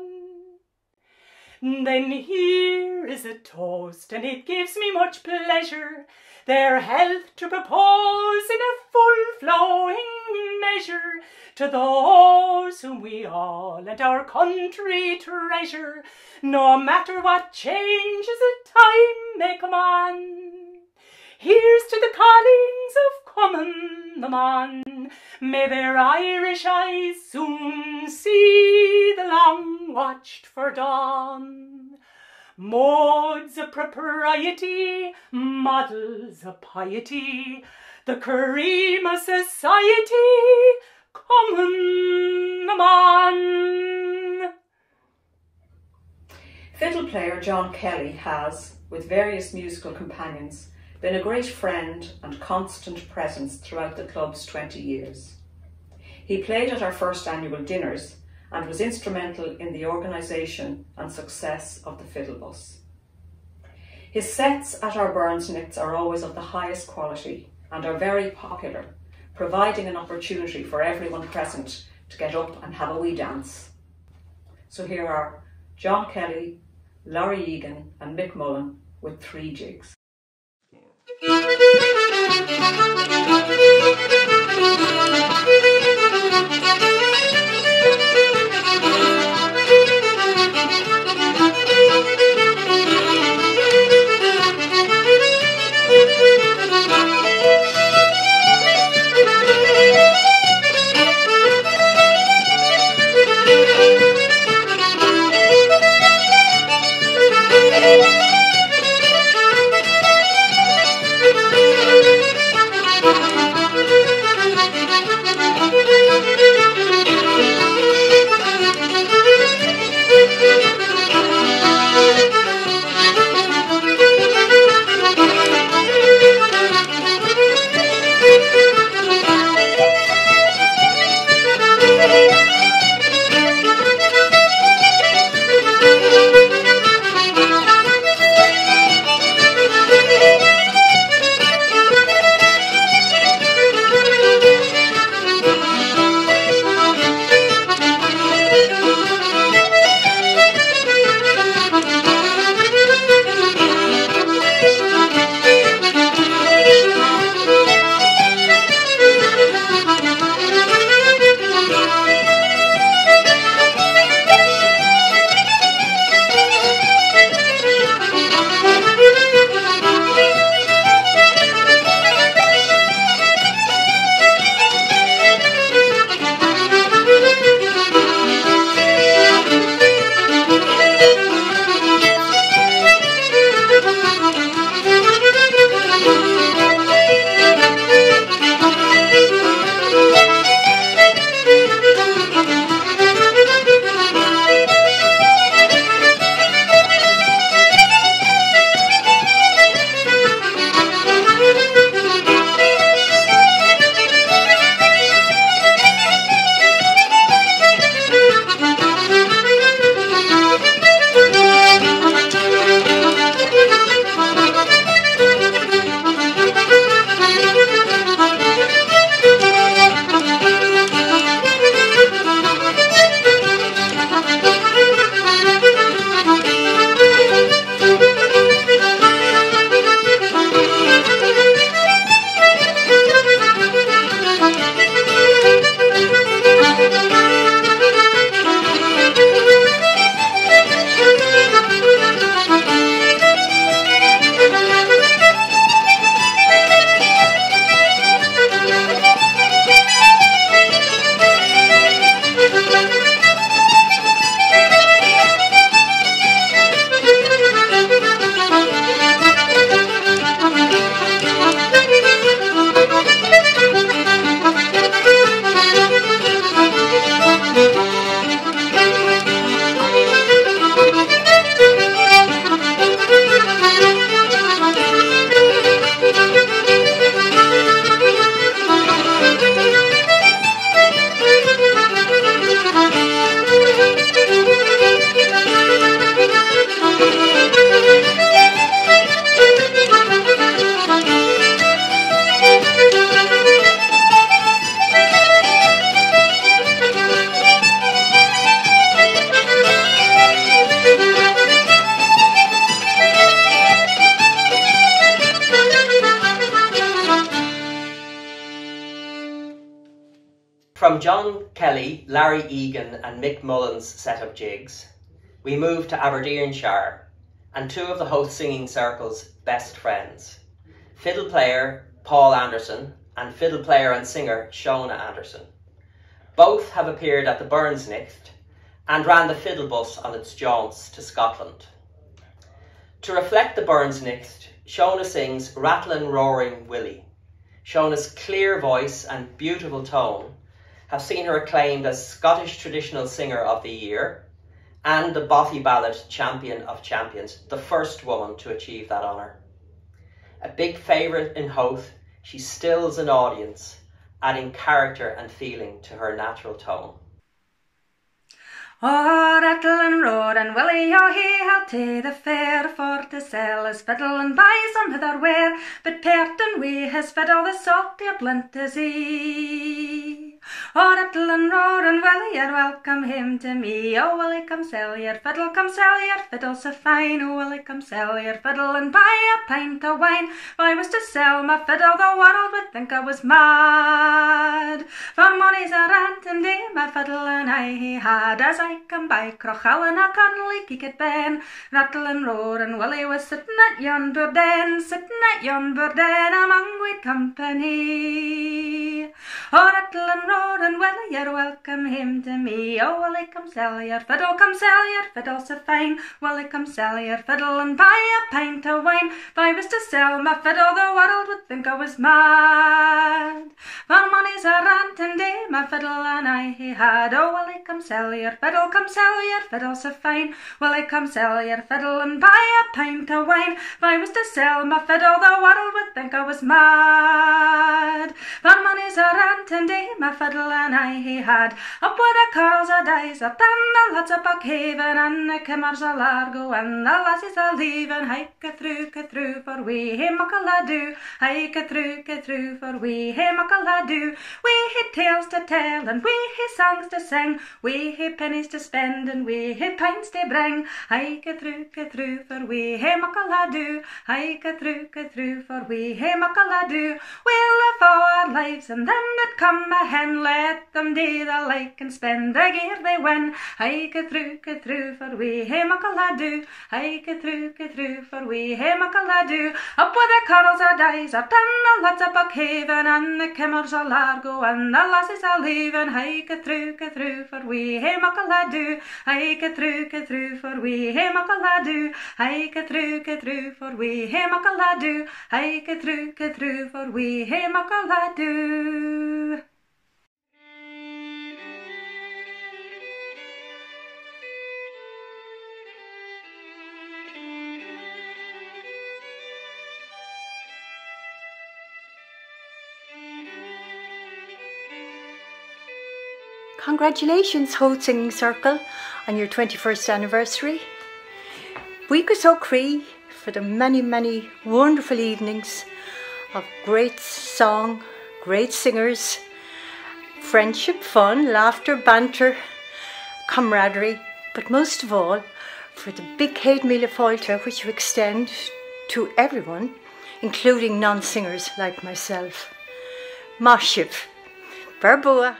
Speaker 19: mBan. Then here is a toast, and it gives me much pleasure, their health to propose in a full flowing measure, to those whom we all and our country treasure, no matter what changes of time may come on. Here's to the callings of Cumann na mBan, may their Irish eyes soon see the long watched for dawn. Modes of propriety, models of piety, the Karima Society, Common Man.
Speaker 9: Fiddle player John Kelly has, with various musical companions, been a great friend and constant presence throughout the club's 20 years. He played at our first annual dinners and was instrumental in the organisation and success of the Fiddle Bus. His sets at our Burns Nichts are always of the highest quality and are very popular, providing an opportunity for everyone present to get up and have a wee dance. So here are John Kelly, Larry Egan and Mick Mullen with three jigs. [laughs]
Speaker 7: and Mick Mullen's set up jigs, we moved to Aberdeenshire and two of the Howth Singing Circle's best friends, fiddle player Paul Anderson and fiddle player and singer Shona Anderson. Both have appeared at the Burns Burnsnicht and ran the fiddle bus on its jaunts to Scotland. To reflect the Burns Burnsnicht, Shona sings Rattlin' Roaring Willie. Shona's clear voice and beautiful tone have seen her acclaimed as Scottish Traditional Singer of the Year and the Bothy Ballad Champion of Champions, the first woman to achieve that honour. A big favourite in Howth, she stills an audience, adding character and feeling to her natural tone.
Speaker 20: Oh, rattle and roar and willie, oh, he held to the fair for to sell his fiddle and buy some other wear, but pert and wee his fiddle the salty blint is he. Oh, rattle and roar and willie, and welcome him to me. Oh, willie, come sell your fiddle, come sell your fiddle so fine. Oh, willie, come sell your fiddle and buy a pint of wine. If I was to sell my fiddle, the world would think I was mad. For money's a rant and day, my fiddle and I he had as I come by Crochal and a Connolly kick it ben. Rattle and roar and Willie was sitting at yonder den, sitting at yonder den among great company. Oh, rattle and roar and Willie, you're welcome him to me. Oh, Willie, come sell your fiddle, come sell your fiddle so fine. Willie, come sell your fiddle and buy a pint of wine. If I was to sell my fiddle, the world would think I was mad. For money's a rant and day, my fiddle and I he had. Oh, Willie, come sell your fiddle, come sell your fiddle so fine. Willie, come sell your fiddle and buy a pint of wine. If I was to sell my fiddle, the world would think I was mad. For money's a rant and day, my fiddle and I he had. Up with the carls a dies, up and the up a caven, and the kimmers a largo, and the lassies a leaving. Hike a through, a through, for we hey muckle a do. Hike a through, a through, for we hey muckle a do. We had tales to tell, and we had songs to sing. We had pennies to spend, and we had pints to bring. Hike a through, a through, for we hey muckle a do. Hike a through, a through, for we hey muckle a do. We'll live our lives, and then it come a hen, let them do the like and spend the gear they win. Hike a through, a through, for we muckle a do. Hike a through, a through, for we muckle a do. Up with the corals a dies, up and the lads a caven, and the kimmers a largo, and the lassies a leaving. Hike a through, a through, for we muckle a do. Hike a through, a through, for we muckle a do. Hike a through, a through, for we muckle a do. Hike a through, a through, for we muckle a do.
Speaker 21: Congratulations, Howth Singing Circle, on your 21st anniversary. We go so cree for the many, many wonderful evenings of great song, great singers, friendship, fun, laughter, banter, camaraderie, but most of all, for the big céad míle fáilte, which you extend to everyone, including non-singers like myself. Mashiv, Barbua.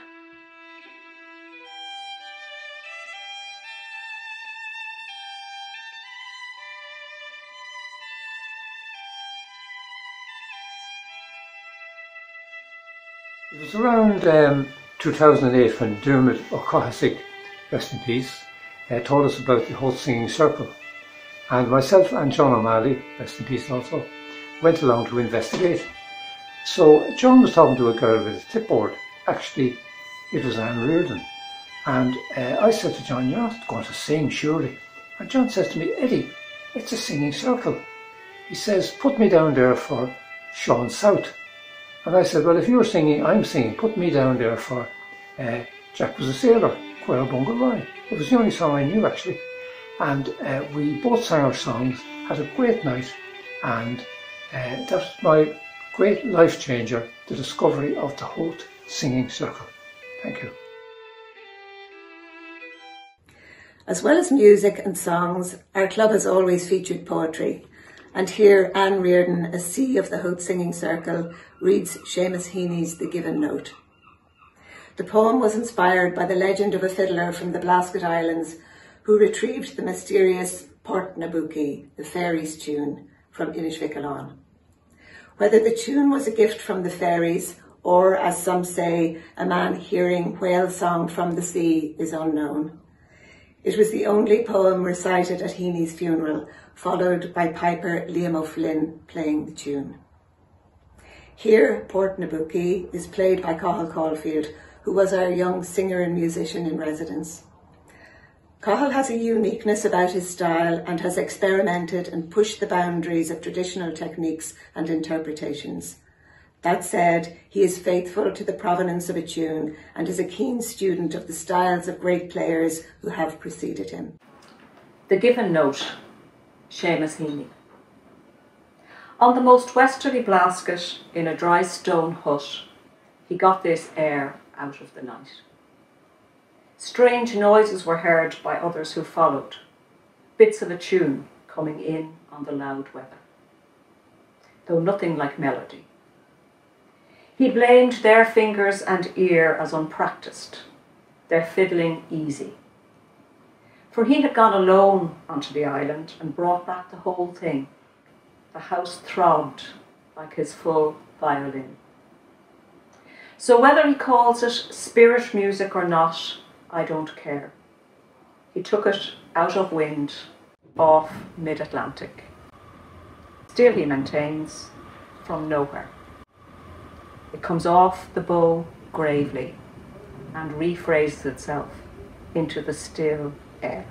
Speaker 22: Around um, 2008 when Dermot O'Cohasick, rest in peace, uh, told us about the Howth Singing Circle. And myself and John O'Malley, rest in peace also, went along to investigate. So John was talking to a girl with a tipboard. Actually, it was Ann Riordan. And uh, I said to John, you're not going to sing, surely. And John says to me, Eddie, it's a singing circle. He says, put me down there for Sean South. And I said, well, if you're singing, I'm singing, put me down there for uh, Jack was a Sailor, Quail Bungle Rye. It was the only song I knew, actually. And uh, we both sang our songs, had a great night, and uh, that was my great life changer, the discovery of the Howth Singing Circle. Thank you.
Speaker 1: As well as music and songs, our club has always featured poetry. And here Ann Riordan, a C of the Howth Singing Circle, reads Seamus Heaney's The Given Note. The poem was inspired by the legend of a fiddler from the Blasket Islands who retrieved the mysterious Port na bPúcaí, the fairies' tune, from Inishvickillane. Whether the tune was a gift from the fairies or, as some say, a man hearing whale song from the sea is unknown. It was the only poem recited at Heaney's funeral, followed by Piper Liam O'Flynn playing the tune. Here, Port na bPúcaí is played by Cathal Caulfield, who was our young singer and musician in residence. Cathal has a uniqueness about his style and has experimented and pushed the boundaries of traditional techniques and interpretations. That said, he is faithful to the provenance of a tune and is a keen student of the styles of great players who have preceded him.
Speaker 9: The given note, Seamus Heaney. On the most westerly Blasket, in a dry stone hut, he got this air out of the night. Strange noises were heard by others who followed, bits of a tune coming in on the loud weather, though nothing like melody. He blamed their fingers and ear as unpractised, their fiddling easy. For he had gone alone onto the island and brought back the whole thing. The house throbbed like his full violin. So whether he calls it spirit music or not, I don't care. He took it out of wind, off mid-Atlantic. Still, he maintains, from nowhere. It comes off the bow gravely and rephrases itself into the still air.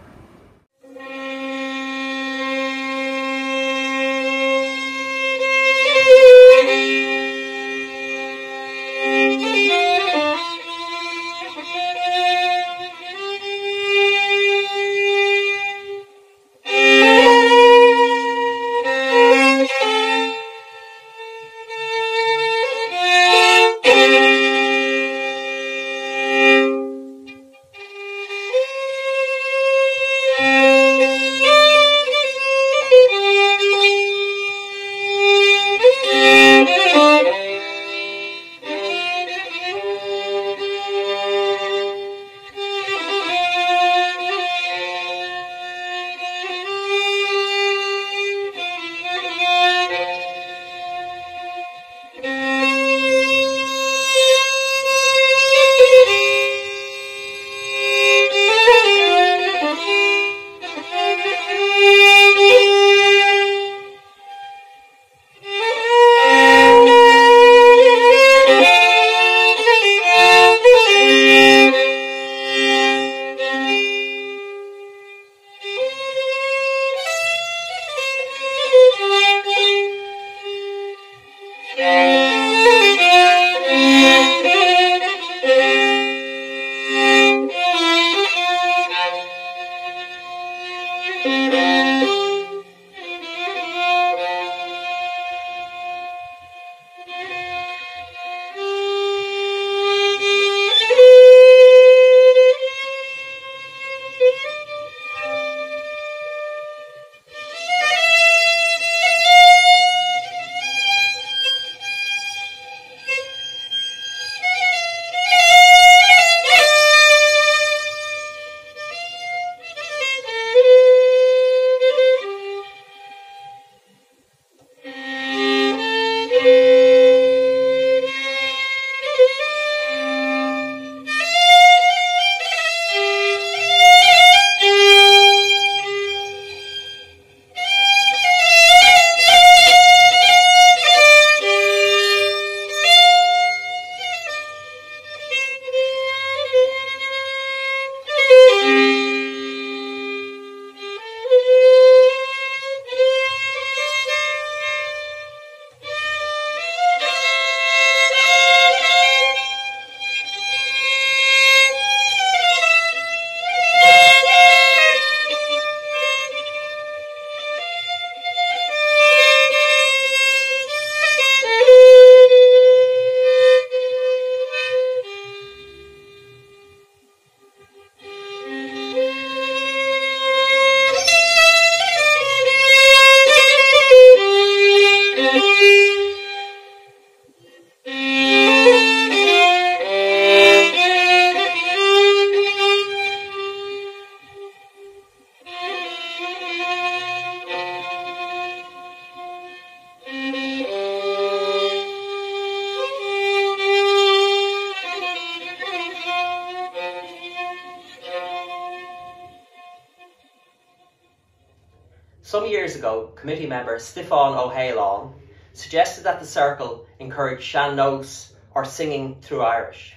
Speaker 7: Member Stefan O'Halon suggested that the circle encourage sean-nós or singing through Irish.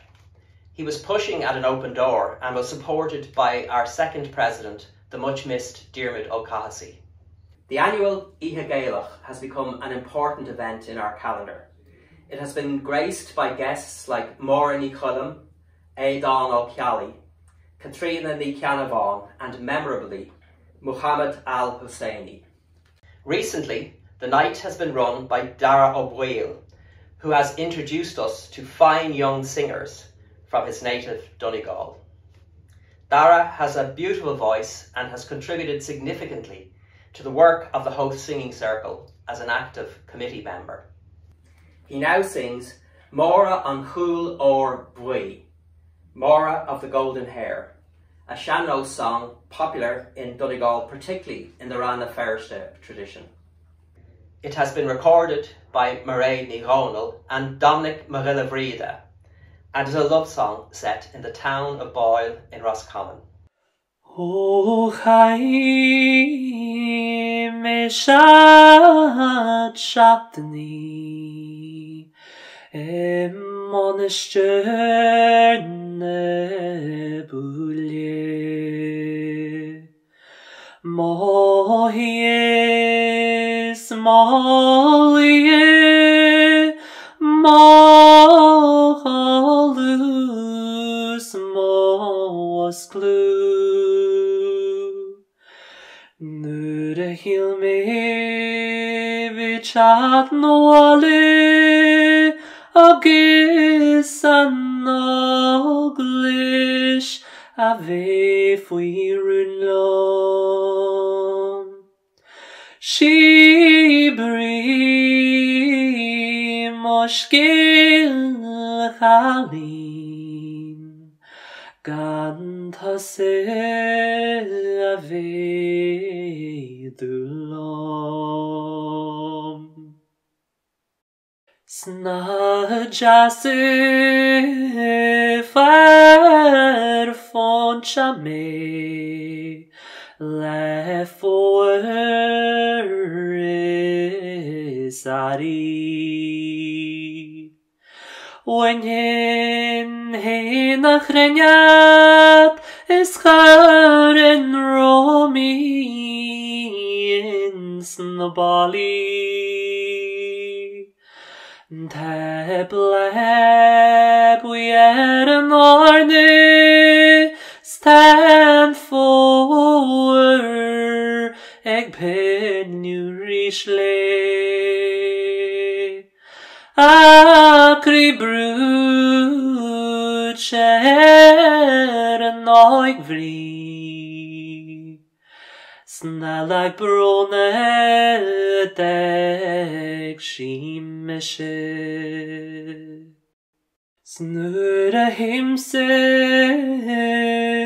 Speaker 7: He was pushing at an open door and was supported by our second president, the much missed Diarmid O'Cahasey. The annual Oíche Ghaelach has become an important event in our calendar. It has been graced by guests like Maura Ní Chulaim, Aidan O'Keally, Katrina Ceannaváin, and memorably, Muhammad Al Hussaini. Recently, the night has been run by Daire Ó Baoill, who has introduced us to fine young singers from his native Donegal. Daire has a beautiful voice and has contributed significantly to the work of the Howth Singing Circle as an active committee member. He now sings Mora an Chul or Bui, Mora of the Golden Hair, a sean-nós song popular in Donegal, particularly in the Rann na Feirste tradition. It has been recorded by Ní Dhomhnaill and Doiminic Mac Giolla Bhríde and is a love song set in the town of Boyle in Roscommon.
Speaker 23: O chaim me shat shaptani em monasterne bulje Mohies molie Mohalus mosklu Nure hil me vichat noale Agis anoglish ave fuirun Shibri moshkil chalin Gantase ave dulom Snajase far fonchame Le sari When hin hin achrenyat is charen romi in snobali Te bleb we er an orne stand for eg pen nu rishle Akri brud cher an oig vri Snalag brone deg shimeshe Snura himse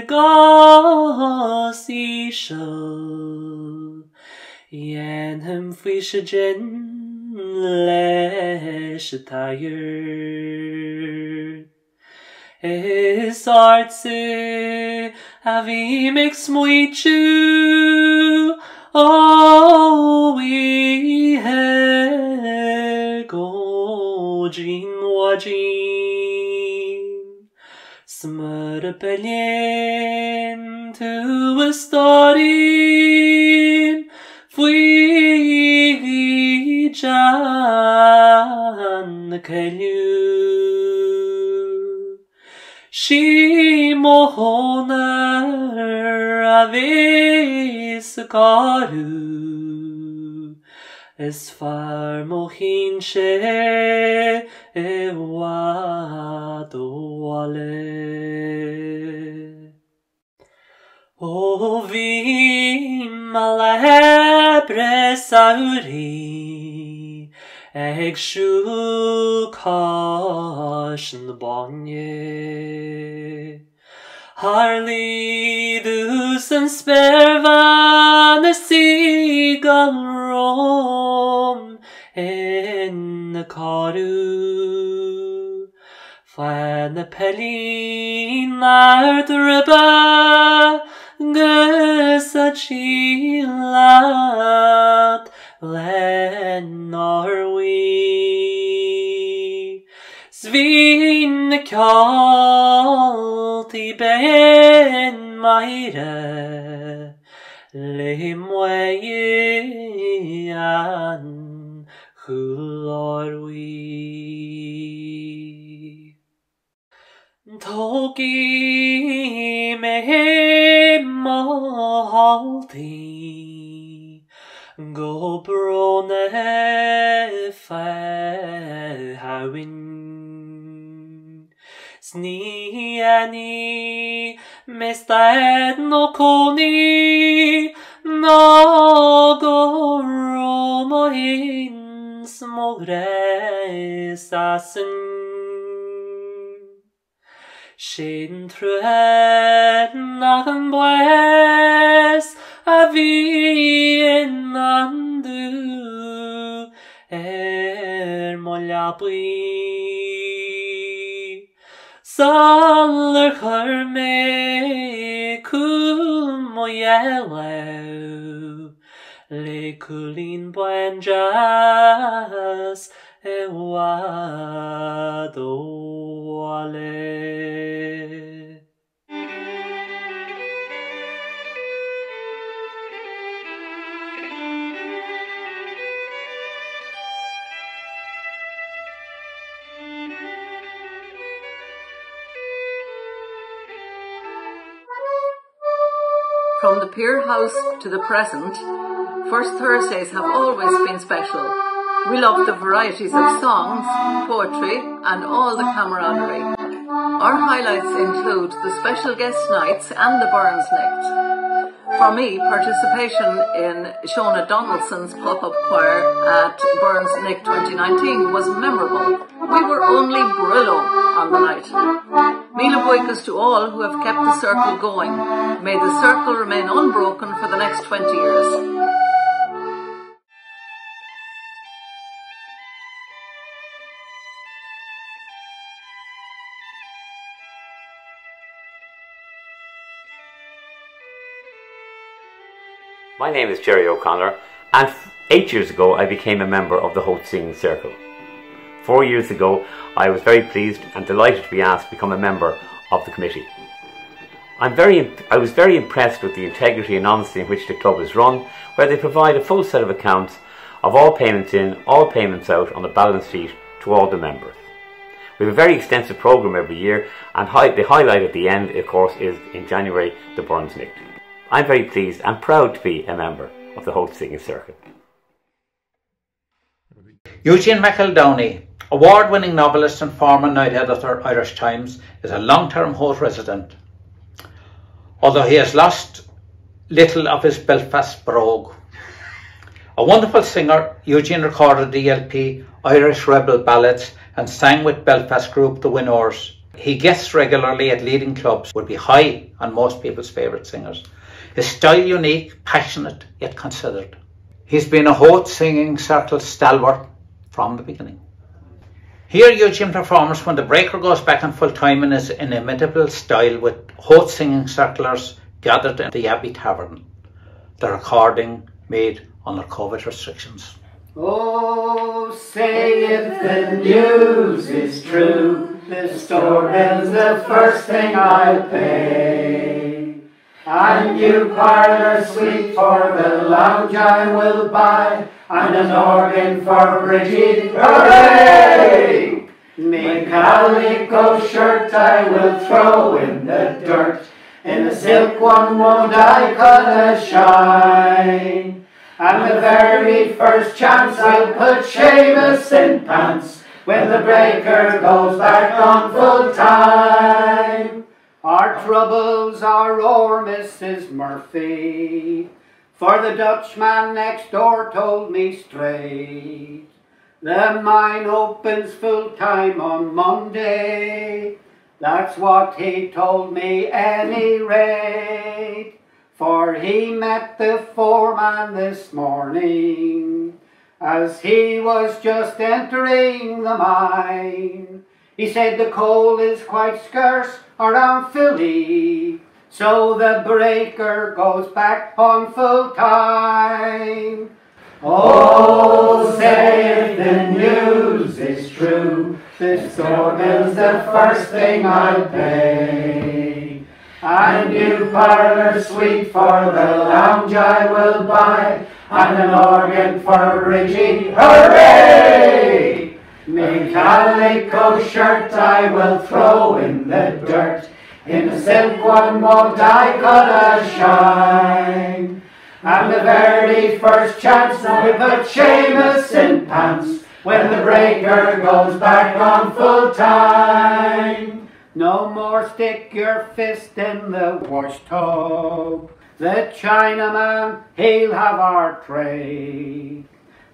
Speaker 23: gas ishal Yen him fisha jen Oh we go jin wajin Smur pelien to a story Fui jan kelu vez caro esfar mohinche e ale. Ovim alebre sauri eg shu kashn bonye Harli dusen spervan sigal rom en karu Fan pelin ard er reba gysachilat lenorwi. Svin kalt i ben meire limweyan hulorwi. Togi me mohalti go brone fe hawin sneiani mesta et no koni nagoromo in smogresasen shin truet nachen bres avien andu er molabri Salar chur me cool mo yellow le kulin buen jazz e wado ale.
Speaker 9: From the Pier House to the present, First Thursdays have always been special. We love the varieties of songs, poetry and all the camaraderie. Our highlights include the special guest nights and the Burns Night. For me, participation in Shona Donaldson's pop-up choir at Burns Nicht 2019 was memorable. We were only Brillo on the night. Míle buíochas to all who have kept the circle going. May the circle remain unbroken for the next 20 years.
Speaker 24: My name is Jerry O'Connor, and eight years ago I became a member of the Howth Singing Circle. Four years ago, I was very pleased and delighted to be asked to become a member of the committee. I'm very, I was very impressed with the integrity and honesty in which the club is run, where they provide a full set of accounts of all payments in, all payments out on the balance sheet to all the members. We have a very extensive programme every year, and hi- the highlight at the end, of course, is in January, the Burns Nicht. I'm very pleased and proud to be a member of the Howth Singing Circle.
Speaker 2: Eugene McEldowney, award-winning novelist and former night editor, Irish Times, is a long-term Howth resident. Although he has lost little of his Belfast brogue. A wonderful singer, Eugene recorded the LP Irish Rebel Ballads and sang with Belfast group The Winners. He guests regularly at leading clubs, would be high on most people's favourite singers. His style unique, passionate, yet considered. He's been a Howth singing circle stalwart from the beginning. Here Eugene performs when the breaker goes back on full time in his inimitable style with Howth singing circlers gathered in the Abbey Tavern. The recording made under COVID restrictions.
Speaker 25: Oh, say if the news is true, the store is the first thing I'll pay. A new parlour suite for the lounge I will buy, and an organ for Bridget, hooray! Me calico shirt I will throw in the dirt, in the silk one won't I cut a shine. And the very first chance I'll put Seamus in pants when the breaker goes back on full time. Our troubles are o'er, Mrs. Murphy, for the Dutchman next door told me straight. The mine opens full time on Monday. That's what he told me any rate. For he met the foreman this morning as he was just entering the mine. He said the coal is quite scarce around Philly, So the breaker goes back on full time. Oh, say if the news is true, this doorbell's the first thing I'll pay. A new parlour suite for the lounge I will buy, and an organ for Bridgie, hooray! Me calico shirt I will throw in the dirt, in a silk one won't I gotta shine. And the very first chance we put Seamus in pants when the breaker goes back on full time. No more stick your fist in the wash tub. The Chinaman, he'll have our tray.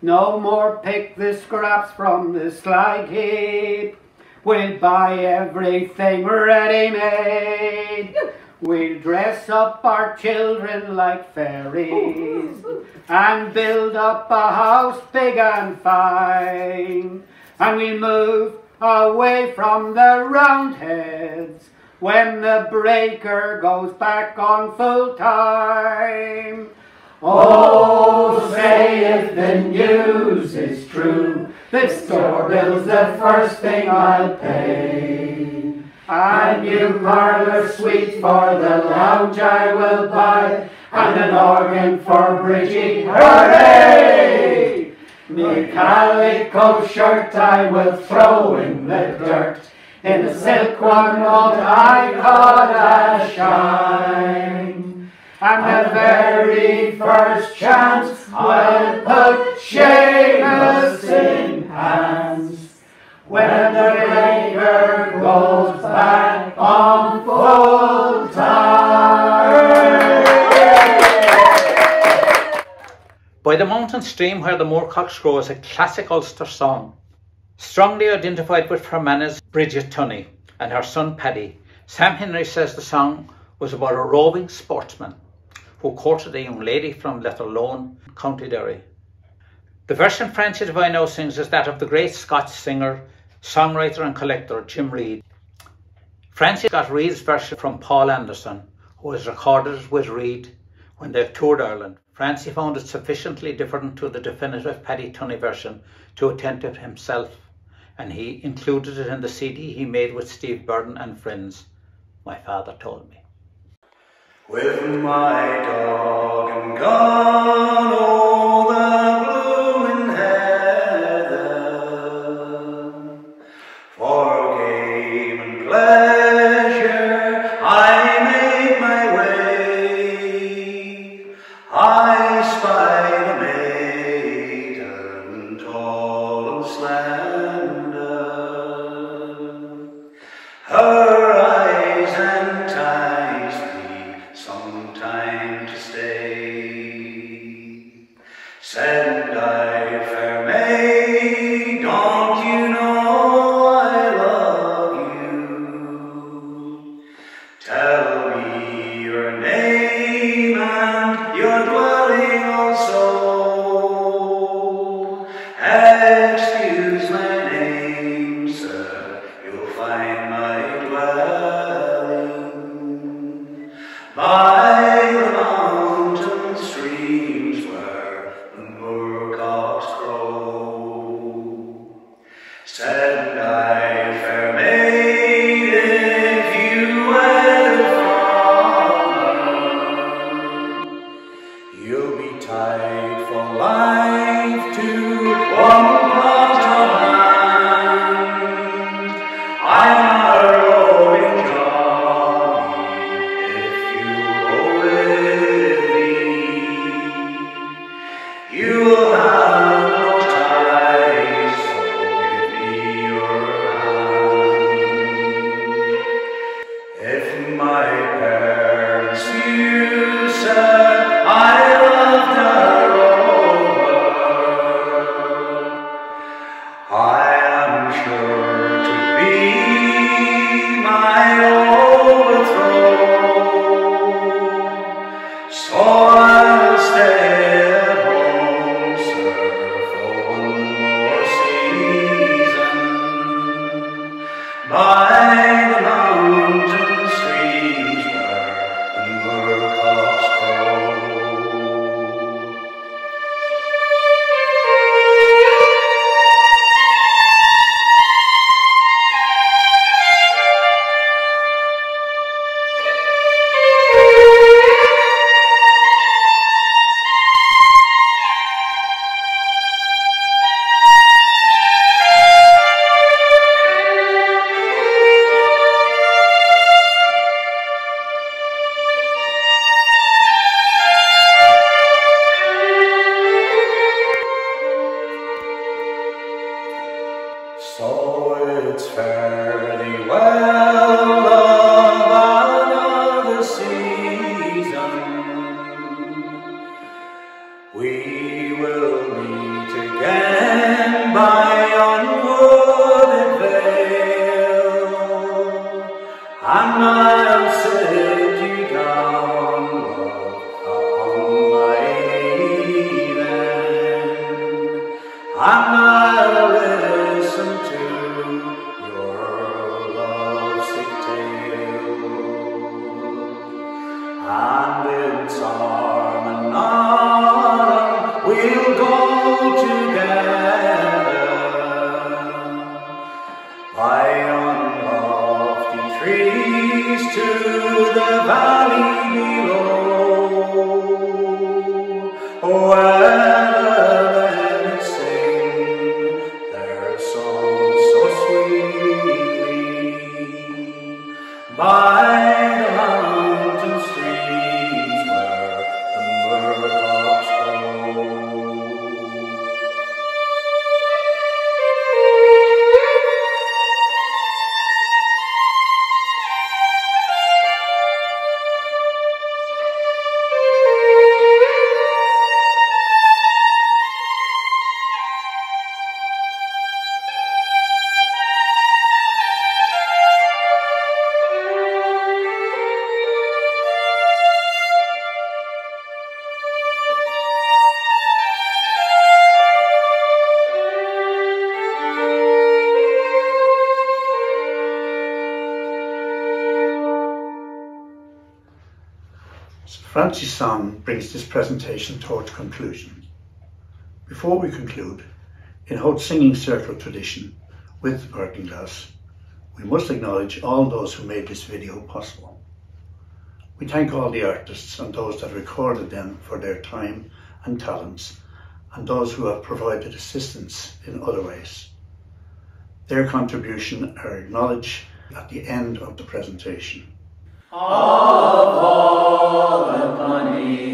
Speaker 25: No more pick the scraps from the slag heap. We'll buy everything ready-made. We'll dress up our children like fairies and build up a house big and fine. And we'll move away from the roundheads when the breaker goes back on full time. Oh, say if the news is true, this doorbell's the first thing I'll pay. A new parlour suite for the lounge I will buy, and an organ for Bridgie, hooray! Me calico shirt I will throw in the dirt, in the silk one won't I gotta shine. And the very first chance I'll put Seamus in hands. When the breaker goes back on full time.
Speaker 2: By the mountain stream where the moorcocks grow is a classic Ulster song. Strongly identified with Fermanagh's Bridget Tunney and her son Paddy, Sam Henry says the song was about a roving sportsman who courted a young lady from Letterlone, County Derry. The version Francy Devine sings is that of the great Scotch singer, songwriter and collector Jim Reid. Francy got Reid's version from Paul Anderson, who was recorded with Reid when they toured Ireland. Francy found it sufficiently different to the definitive Paddy Tunney version to attend it himself, and he included it in the CD he made with Steve Burden and friends, my father told me.
Speaker 26: With my dog and gone o'er oh, tied
Speaker 4: Francis song brings this presentation towards conclusion. Before we conclude, in Howth Singing Circle tradition with Working Class, we must acknowledge all those who made this video possible. We thank all the artists and those that recorded them for their time and talents and those who have provided assistance in other ways. Their contribution are acknowledged at the end of the presentation.
Speaker 26: All the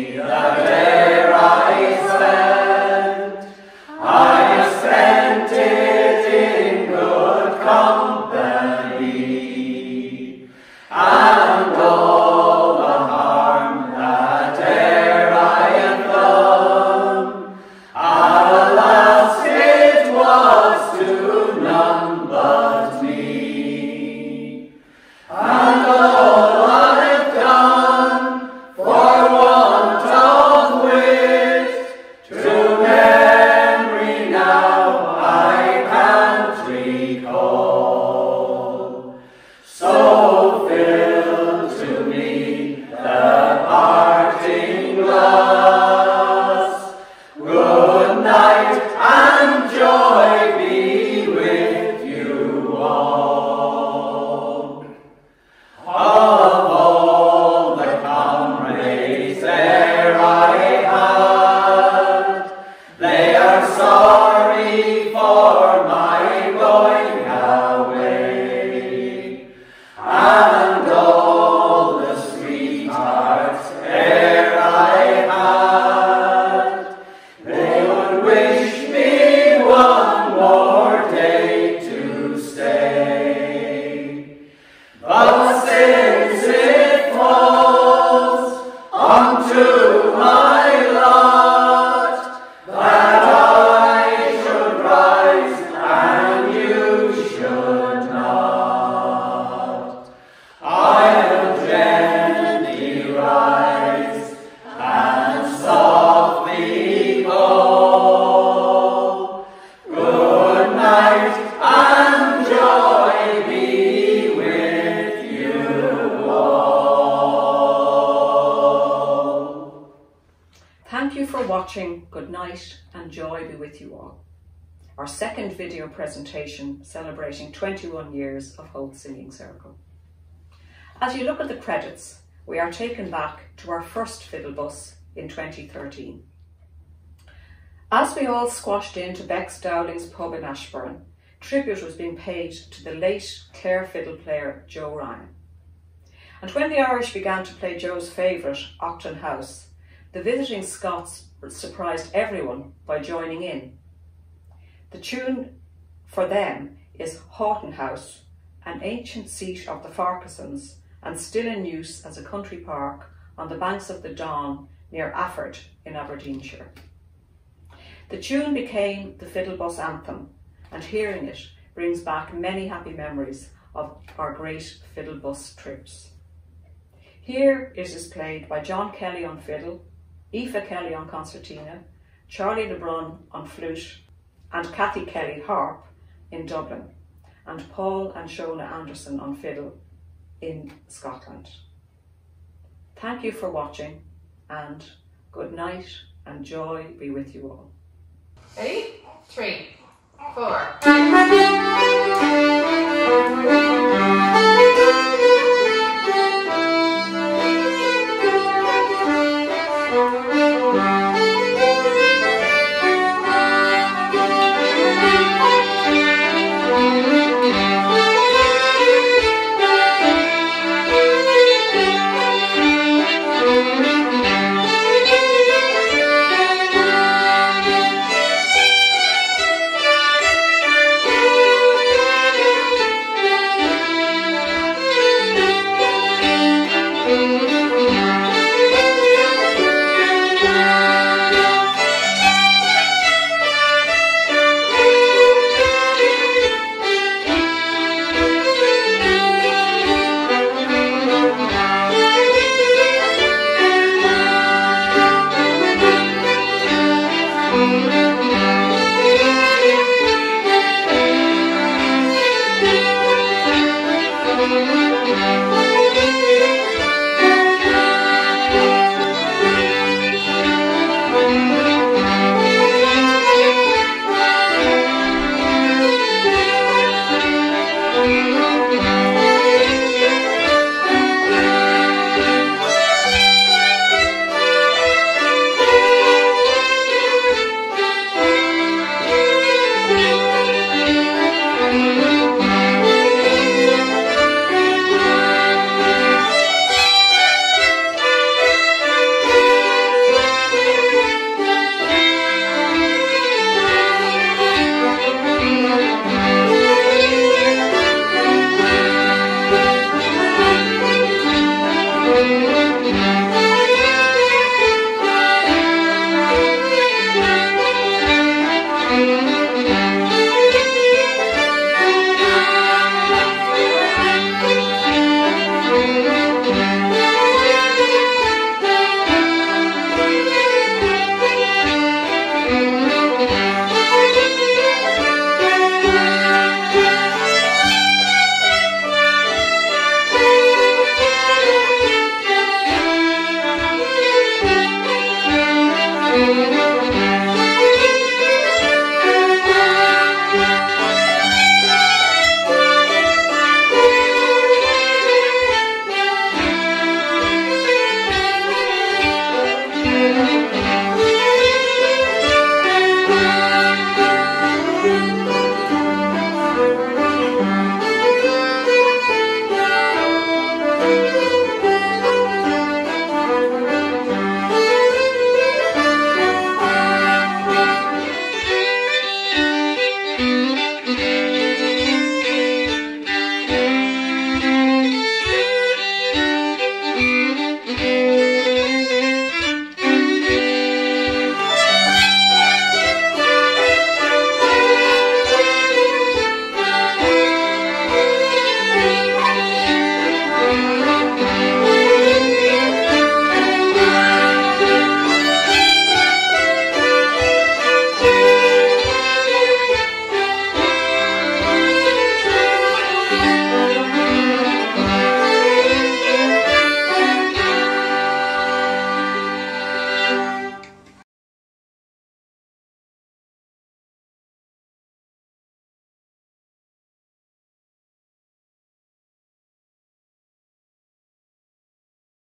Speaker 9: presentation celebrating 21 years of Howth Singing Circle. As you look at the credits, we are taken back to our first fiddle bus in 2013. As we all squashed into Beck's Dowling's pub in Ashburn, tribute was being paid to the late Clare fiddle player Joe Ryan. And when the Irish began to play Joe's favourite, Octon House, the visiting Scots surprised everyone by joining in. The tune for them is Haughton House, an ancient seat of the Farquharsons and still in use as a country park on the banks of the Don near Alford in Aberdeenshire. The tune became the Fiddle Bus anthem and hearing it brings back many happy memories of our great fiddle bus trips. Here it is played by John Kelly on fiddle, Aoife Kelly on concertina, Charlie Le Brun on flute, and Cathy Kelly harp in Dublin, and Paul and Shona Anderson on fiddle in Scotland. Thank you for watching, and good night and joy be with you all.
Speaker 27: Ready? Three, four.